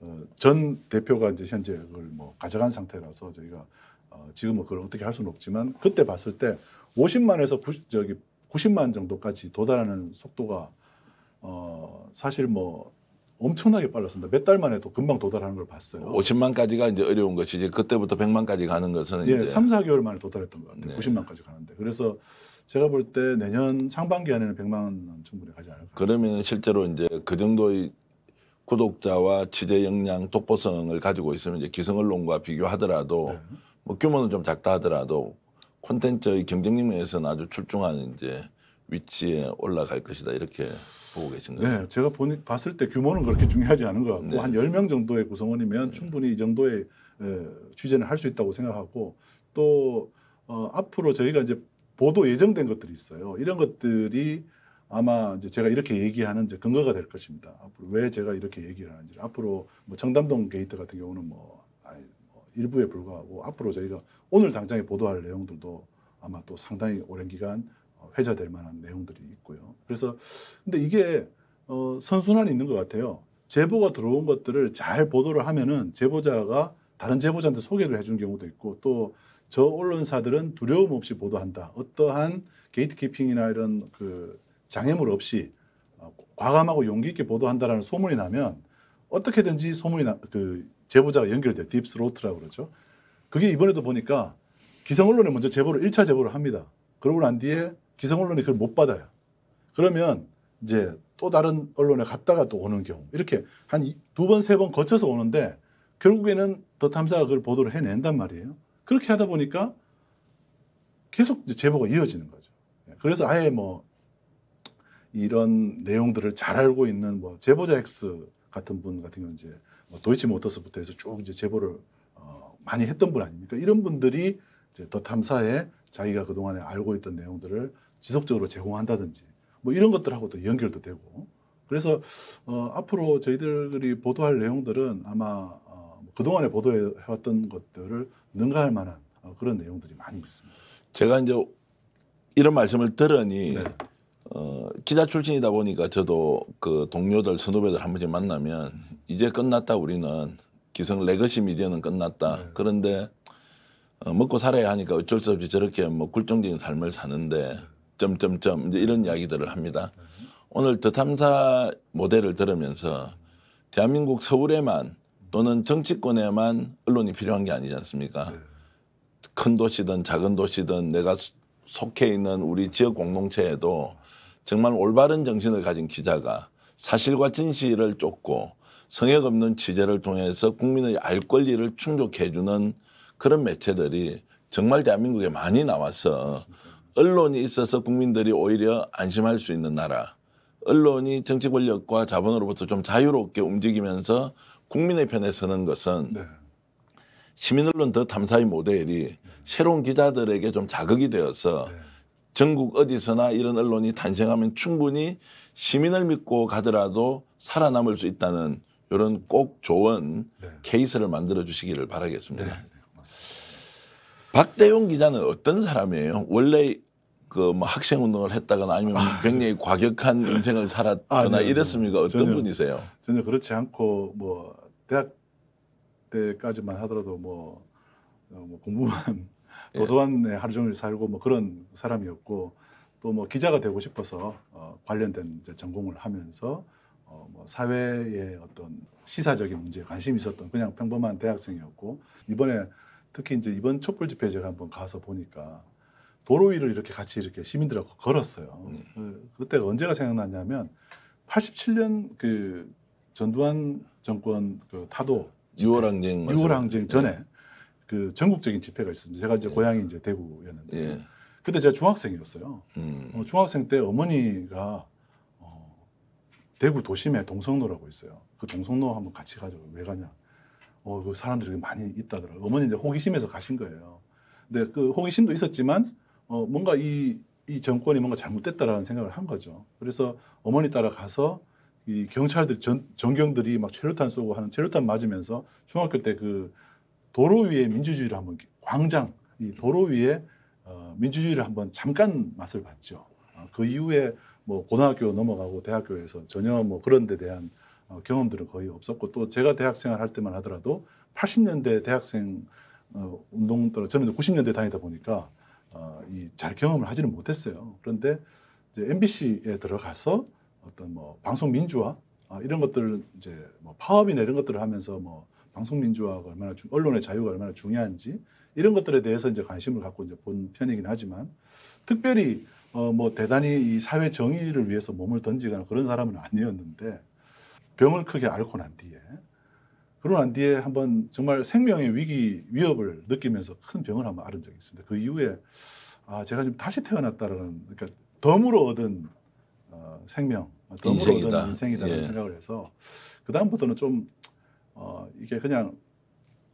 어, 전 대표가 이제 현재 그걸 뭐 가져간 상태라서 저희가 어, 지금은 그걸 어떻게 할 수는 없지만 그때 봤을 때 50만에서 90, 저기 90만 정도까지 도달하는 속도가 어 사실 뭐 엄청나게 빨랐습니다. 몇 달 만에도 금방 도달하는 걸 봤어요. 50만까지가 이제 어려운 것이지 그때부터 100만까지 가는 것은 예, 이제 3, 4개월 만에 도달했던 것 같아요. 네. 90만까지 가는데. 그래서 제가 볼 때 내년 상반기 안에는 100만 원 충분히 가지 않을까. 그러면 실제로 이제 그 정도의 구독자와 취재 역량, 독보성을 가지고 있으면 이제 기성 언론과 비교하더라도 네. 뭐 규모는 좀 작다 하더라도 콘텐츠의 경쟁력 면에서는 아주 출중한 이제 위치에 올라갈 것이다 이렇게 보고 계신 거죠. 네, 제가 보니, 봤을 때 규모는 그렇게 중요하지 않은 것 같고 네. 한 10명 정도의 구성원이면 충분히 이 정도의 에, 취재는 할 수 있다고 생각하고 또 어, 앞으로 저희가 이제 보도 예정된 것들이 있어요. 이런 것들이 아마 이제 제가 이렇게 얘기하는 이제 근거가 될 것입니다. 앞으로 왜 제가 이렇게 얘기를 하는지 앞으로 뭐 청담동 게이트 같은 경우는 뭐, 아니, 뭐 일부에 불과하고 앞으로 저희가 오늘 당장에 보도할 내용들도 아마 또 상당히 오랜 기간 어, 회자될 만한 내용들이 있고요. 그래서 근데 이게 어, 선순환이 있는 것 같아요. 제보가 들어온 것들을 잘 보도를 하면은 제보자가 다른 제보자한테 소개를 해준 경우도 있고 또 저 언론사들은 두려움 없이 보도한다. 어떠한 게이트키핑이나 이런 그 장애물 없이 어, 과감하고 용기 있게 보도한다라는 소문이 나면 어떻게든지 소문이 나, 그 제보자가 연결돼 딥스로트라고 그러죠. 그게 이번에도 보니까 기성 언론에 먼저 제보를 1차 제보를 합니다. 그러고 난 뒤에 기성 언론이 그걸 못 받아요. 그러면 이제 또 다른 언론에 갔다가 또 오는 경우 이렇게 한 두 번 세 번 거쳐서 오는데 결국에는 더 탐사가 그걸 보도를 해낸단 말이에요. 그렇게 하다 보니까 계속 제보가 이어지는 거죠. 예, 그래서 아예 뭐 이런 내용들을 잘 알고 있는 뭐 제보자 X 같은 분 같은 경우는 이제 뭐 도이치모터스부터 해서 쭉 이제 제보를 어, 많이 했던 분 아닙니까? 이런 분들이 이제 더 탐사에 자기가 그 동안에 알고 있던 내용들을 지속적으로 제공한다든지 뭐 이런 것들하고도 연결도 되고 그래서 어, 앞으로 저희들이 보도할 내용들은 아마 어, 그 동안에 보도해왔던 것들을 능가할 만한 어, 그런 내용들이 많이 있습니다. 제가 이제 이런 말씀을 들으니 네. 어, 기자 출신이다 보니까 저도 그 동료들 선후배들 한 번씩 만나면 이제 끝났다 우리는 기성 legacy 미디어는 끝났다. 네. 그런데 어, 먹고 살아야 하니까 어쩔 수 없이 저렇게 뭐 굴종적인 삶을 사는데 점점점 이제 이런 이야기들을 합니다. 오늘 더 탐사 모델을 들으면서 대한민국 서울에만 또는 정치권에만 언론이 필요한 게 아니지 않습니까? 네. 큰 도시든 작은 도시든 내가 소- 속해 있는 우리 지역 공동체에도 정말 올바른 정신을 가진 기자가 사실과 진실을 쫓고 성역 없는 취재를 통해서 국민의 알 권리를 충족해주는 그런 매체들이 정말 대한민국에 많이 나와서 언론이 있어서 국민들이 오히려 안심할 수 있는 나라. 언론이 정치 권력과 자본으로부터 좀 자유롭게 움직이면서 국민의 편에 서는 것은 네. 시민언론 더 탐사의 모델이 새로운 기자들에게 좀 자극이 되어서 네. 전국 어디서나 이런 언론이 탄생하면 충분히 시민을 믿고 가더라도 살아남을 수 있다는 이런 꼭 좋은 네. 케이스를 만들어 주시기를 바라겠습니다. 네. 네. 박대용 기자는 어떤 사람이에요? 원래 그 뭐 학생 운동을 했다거나 아니면 굉장히 과격한 인생을 살았거나 아, 네, 네. 이랬습니까? 어떤 전혀. 분이세요? 전혀 그렇지 않고 뭐 대학 때까지만 하더라도 뭐, 어, 뭐 공부만 <laughs> 예. 도서관에 하루 종일 살고 뭐 그런 사람이었고 또 뭐 기자가 되고 싶어서 어, 관련된 이제 전공을 하면서 어, 뭐 사회의 어떤 시사적인 문제에 관심이 있었던 그냥 평범한 대학생이었고 이번에 특히 이제 이번 촛불 집회 제가 한번 가서 보니까 도로 위를 이렇게 같이 이렇게 시민들하고 걸었어요. 음. 그, 그때가 언제가 생각났냐면 87년 그 전두환 정권 그 타도 6월 항쟁. 말씀- 6월 항쟁 전에 그 전국적인 집회가 있었습니다. 제가 이제 예. 고향이 이제 대구였는데 예. 그때 제가 중학생이었어요. 음. 어, 중학생 때 어머니가 어, 대구 도심에 동성로라고 있어요. 그 동성로 한번 같이 가자. 왜 가냐? 어, 그 사람들이 많이 있다더라고요. 어머니 이제 호기심에서 가신 거예요. 근데 그 호기심도 있었지만 어, 뭔가 이, 이 정권이 뭔가 잘못됐다라는 생각을 한 거죠. 그래서 어머니 따라 가서 이 경찰들 전, 전경들이 막 최루탄 쏘고 하는 최루탄 맞으면서 중학교 때 그 도로 위에 민주주의를 한번 광장 이 도로 위에 어, 민주주의를 한번 잠깐 맛을 봤죠. 어, 그 이후에 뭐 고등학교 넘어가고 대학교에서 전혀 뭐 그런 데 대한 어, 경험들은 거의 없었고 또 제가 대학생활 할 때만 하더라도 80년대 대학생 어, 운동 때로 저는 90년대 다니다 보니까 어, 이 잘 경험을 하지는 못했어요. 그런데 이제 MBC에 들어가서 어떤 뭐 방송 민주화 아, 이런 것들을 이제 뭐 파업이나 이런 것들을 하면서 뭐 방송 민주화가 얼마나 중- 언론의 자유가 얼마나 중요한지 이런 것들에 대해서 이제 관심을 갖고 이제 본 편이긴 하지만 특별히 어 뭐 대단히 이 사회 정의를 위해서 몸을 던지거나 그런 사람은 아니었는데 병을 크게 앓고 난 뒤에 그러고 난 뒤에 한번 정말 생명의 위기 위협을 느끼면서 큰 병을 한번 앓은 적이 있습니다. 그 이후에 아 제가 지금 다시 태어났다라는 그러니까 덤으로 얻은 어, 생명, 덤으로 인생이다. 얻은 인생이다라는 예. 생각을 해서 그 다음부터는 좀 어, 이게 그냥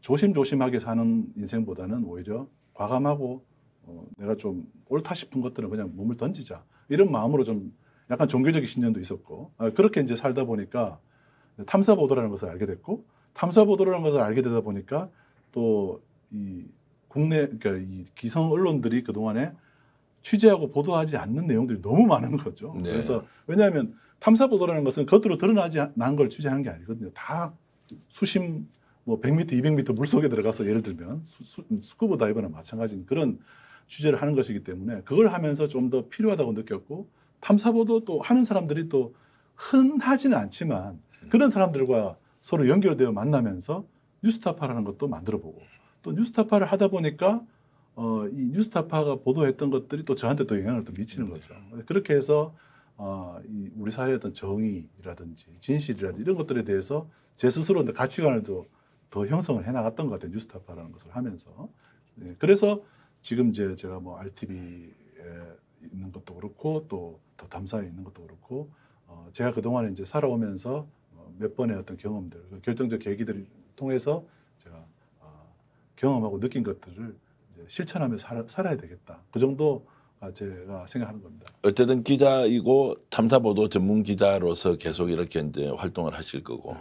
조심조심하게 사는 인생보다는 오히려 과감하고 어, 내가 좀 옳다 싶은 것들은 그냥 몸을 던지자 이런 마음으로 좀 약간 종교적인 신념도 있었고 아, 그렇게 이제 살다 보니까 탐사 보도라는 것을 알게 됐고 탐사 보도라는 것을 알게 되다 보니까 또 이 국내 그러니까 이 기성 언론들이 그 동안에 취재하고 보도하지 않는 내용들이 너무 많은 거죠. 네. 그래서 왜냐하면 탐사 보도라는 것은 겉으로 드러나지 않은 걸 취재하는 게 아니거든요. 다 수심 뭐 100m, 200m 물 속에 들어가서 예를 들면 수, 수, 스쿠버 다이버나 마찬가지인 그런 취재를 하는 것이기 때문에 그걸 하면서 좀 더 필요하다고 느꼈고 탐사보도 또 하는 사람들이 또 흔하지는 않지만 그런 사람들과 서로 연결되어 만나면서 뉴스타파라는 것도 만들어보고 또 뉴스타파를 하다 보니까 어, 이 뉴스타파가 보도했던 것들이 또 저한테 또 영향을 또 미치는 거죠. 그렇게 해서 어, 이 우리 사회의 어떤 정의라든지 진실이라든지 이런 것들에 대해서 제 스스로 가치관을 더, 더 형성을 해 나갔던 것 같아요. 뉴스타파라는 것을 하면서. 예, 그래서 지금 이제 제가 뭐 RTV에 있는 것도 그렇고 또 더 담사에 있는 것도 그렇고 어, 제가 그동안에 이제 살아오면서 어, 몇 번의 어떤 경험들, 그 결정적 계기들을 통해서 제가 어, 경험하고 느낀 것들을 실천하며 살아, 살아 야 되겠다. 그 정도가 제가 생각하는 겁니다. 어쨌든 기자이고 탐사보도 전문 기자로서 계속 이렇게 이제 활동을 하실 거고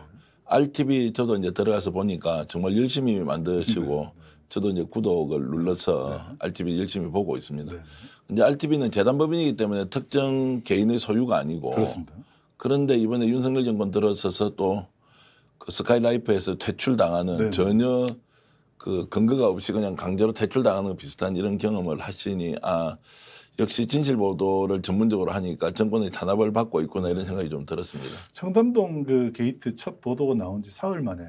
RTV 저도 이제 들어가서 보니까 정말 열심히 만드시고 저도 이제 구독을 눌러서 RTV 열심히 보고 있습니다. 네. 근데 RTV는 재단법인이기 때문에 특정 개인의 소유가 아니고 그렇습니다. 그런데 이번에 윤석열 정권 들어서서 또 그 스카이라이프에서 퇴출당하는 네. 전혀 그 근거가 없이 그냥 강제로 퇴출당하는 것 비슷한 이런 경험을 하시니 아 역시 진실 보도를 전문적으로 하니까 정권의 탄압을 받고 있구나 이런 생각이 좀 들었습니다. 청담동 그 게이트 첫 보도가 나온 지 사흘 만에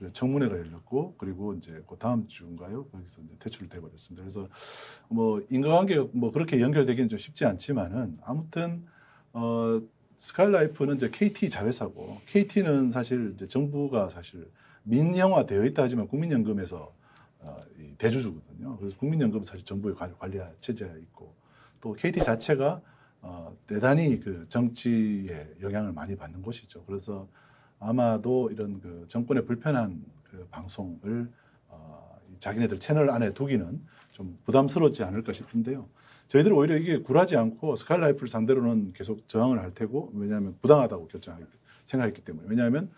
그 청문회가 열렸고 그리고 이제 그 다음 주인가요? 거기서 이제 퇴출돼 버렸습니다. 그래서 뭐 인과관계가 뭐 그렇게 연결되기는 좀 쉽지 않지만은 아무튼 어 스카이라이프는 이제 KT 자회사고 KT는 사실 이제 정부가 사실 민영화 되어 있다 하지만 국민연금에서 어, 이 대주주거든요. 그래서 국민연금 사실 정부의 관- 관리 체제에 있고 또 KT 자체가 어, 대단히 그 정치에 영향을 많이 받는 곳이죠. 그래서 아마도 이런 그 정권의 불편한 그 방송을 어, 이 자기네들 채널 안에 두기는 좀 부담스럽지 않을까 싶은데요. 저희들은 오히려 이게 굴하지 않고 스카이라이프를 상대로는 계속 저항을 할 테고 왜냐하면 부당하다고 결정하기 생각했기 때문에 왜냐하면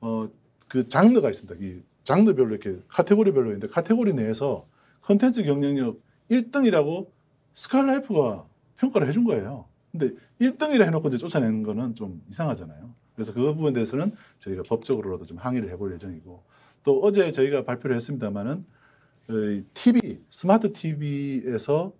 어, 그 장르가 있습니다. 이 장르별로 이렇게 카테고리별로 있는데 카테고리 내에서 컨텐츠 경쟁력 1등이라고 스카이라이프가 평가를 해준 거예요. 근데 1등이라 해놓고 이제 쫓아내는 거는 좀 이상하잖아요. 그래서 그 부분에 대해서는 저희가 법적으로라도 좀 항의를 해볼 예정이고 또 어제 저희가 발표를 했습니다마는 TV 스마트 TV에서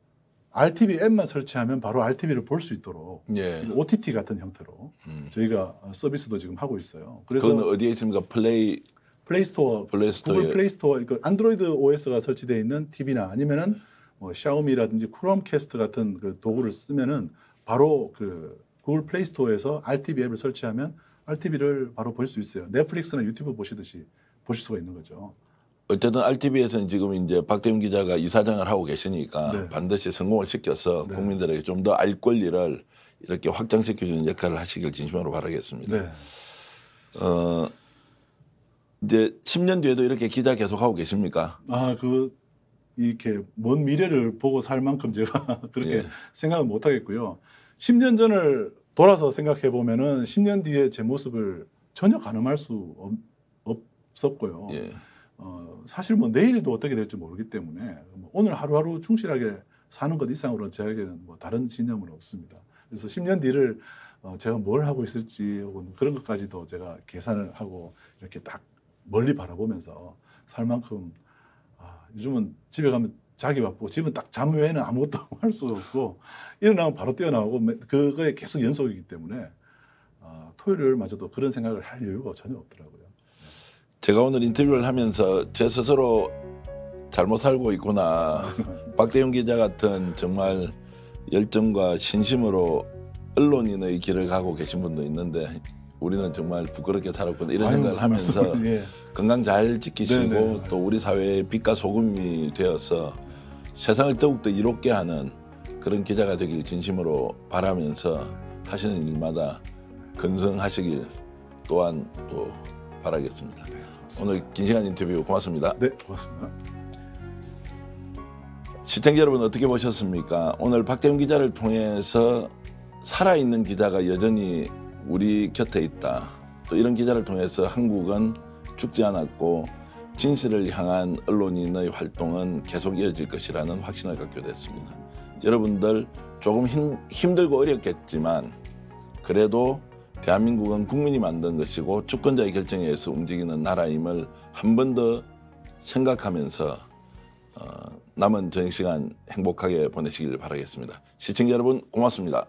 RTV 앱만 설치하면 바로 RTV를 볼 수 있도록 예. OTT 같은 형태로 음. 저희가 서비스도 지금 하고 있어요. 그래서 그건 어디에 있습니까? 플레이 플레이스토어, 플레이스토어에 구글 플레이스토어, 그 안드로이드 OS가 설치되어 있는 TV나 아니면은 뭐 샤오미라든지 크롬캐스트 같은 그 도구를 쓰면은 바로 그 구글 플레이스토어에서 RTV 앱을 설치하면 RTV를 바로 볼 수 있어요. 넷플릭스나 유튜브 보시듯이 보실 수가 있는 거죠. 어쨌든 RTV에서는 지금 이제 박대훈 기자가 이사장을 하고 계시니까 네. 반드시 성공을 시켜서 네. 국민들에게 좀 더 알 권리를 이렇게 확장시켜주는 역할을 하시길 진심으로 바라겠습니다. 네. 어, 이제 10년 뒤에도 이렇게 기자 계속하고 계십니까? 아, 그 이렇게 먼 미래를 보고 살 만큼 제가 <laughs> 그렇게 예. 생각은 못 하겠고요. 10년 전을 돌아서 생각해 보면은 10년 뒤에 제 모습을 전혀 가늠할 수 없, 없었고요. 예. 어, 사실 뭐 내일도 어떻게 될지 모르기 때문에 뭐 오늘 하루하루 충실하게 사는 것 이상으로는 저에게는 뭐 다른 신념은 없습니다. 그래서 10년 뒤를 어, 제가 뭘 하고 있을지 혹은 그런 것까지도 제가 계산을 하고 이렇게 딱 멀리 바라보면서 살 만큼 아, 요즘은 집에 가면 자기 바쁘고 집은 딱 잠 외에는 아무것도 <laughs> 할 수 없고 일어나면 바로 뛰어나오고 매- 그거에 계속 연속이기 때문에 아, 토요일마저도 그런 생각을 할 여유가 전혀 없더라고요. 제가 오늘 인터뷰를 하면서 제 스스로 잘못 살고 있구나. <laughs> 박대훈 기자 같은 정말 열정과 신심으로 언론인의 길을 가고 계신 분도 있는데 우리는 정말 부끄럽게 살았구나 이런 아유, 생각을 하면서 예. 건강 잘 지키시고 네네. 또 우리 사회의 빛과 소금이 되어서 세상을 더욱더 이롭게 하는 그런 기자가 되길 진심으로 바라면서 하시는 일마다 건승하시길 또한 또 바라겠습니다. 네. 오늘 긴 시간 인터뷰 고맙습니다. 네, 고맙습니다. 시청자 여러분 어떻게 보셨습니까? 오늘 박대훈 기자를 통해서 살아있는 기자가 여전히 우리 곁에 있다. 또 이런 기자를 통해서 한국은 죽지 않았고 진실을 향한 언론인의 활동은 계속 이어질 것이라는 확신을 갖게 됐습니다. 여러분들 조금 힘, 힘들고 어렵겠지만 그래도 대한민국은 국민이 만든 것이고 주권자의 결정에 의해서 움직이는 나라임을 한 번 더 생각하면서 어, 남은 저녁 시간 행복하게 보내시길 바라겠습니다. 시청자 여러분 고맙습니다.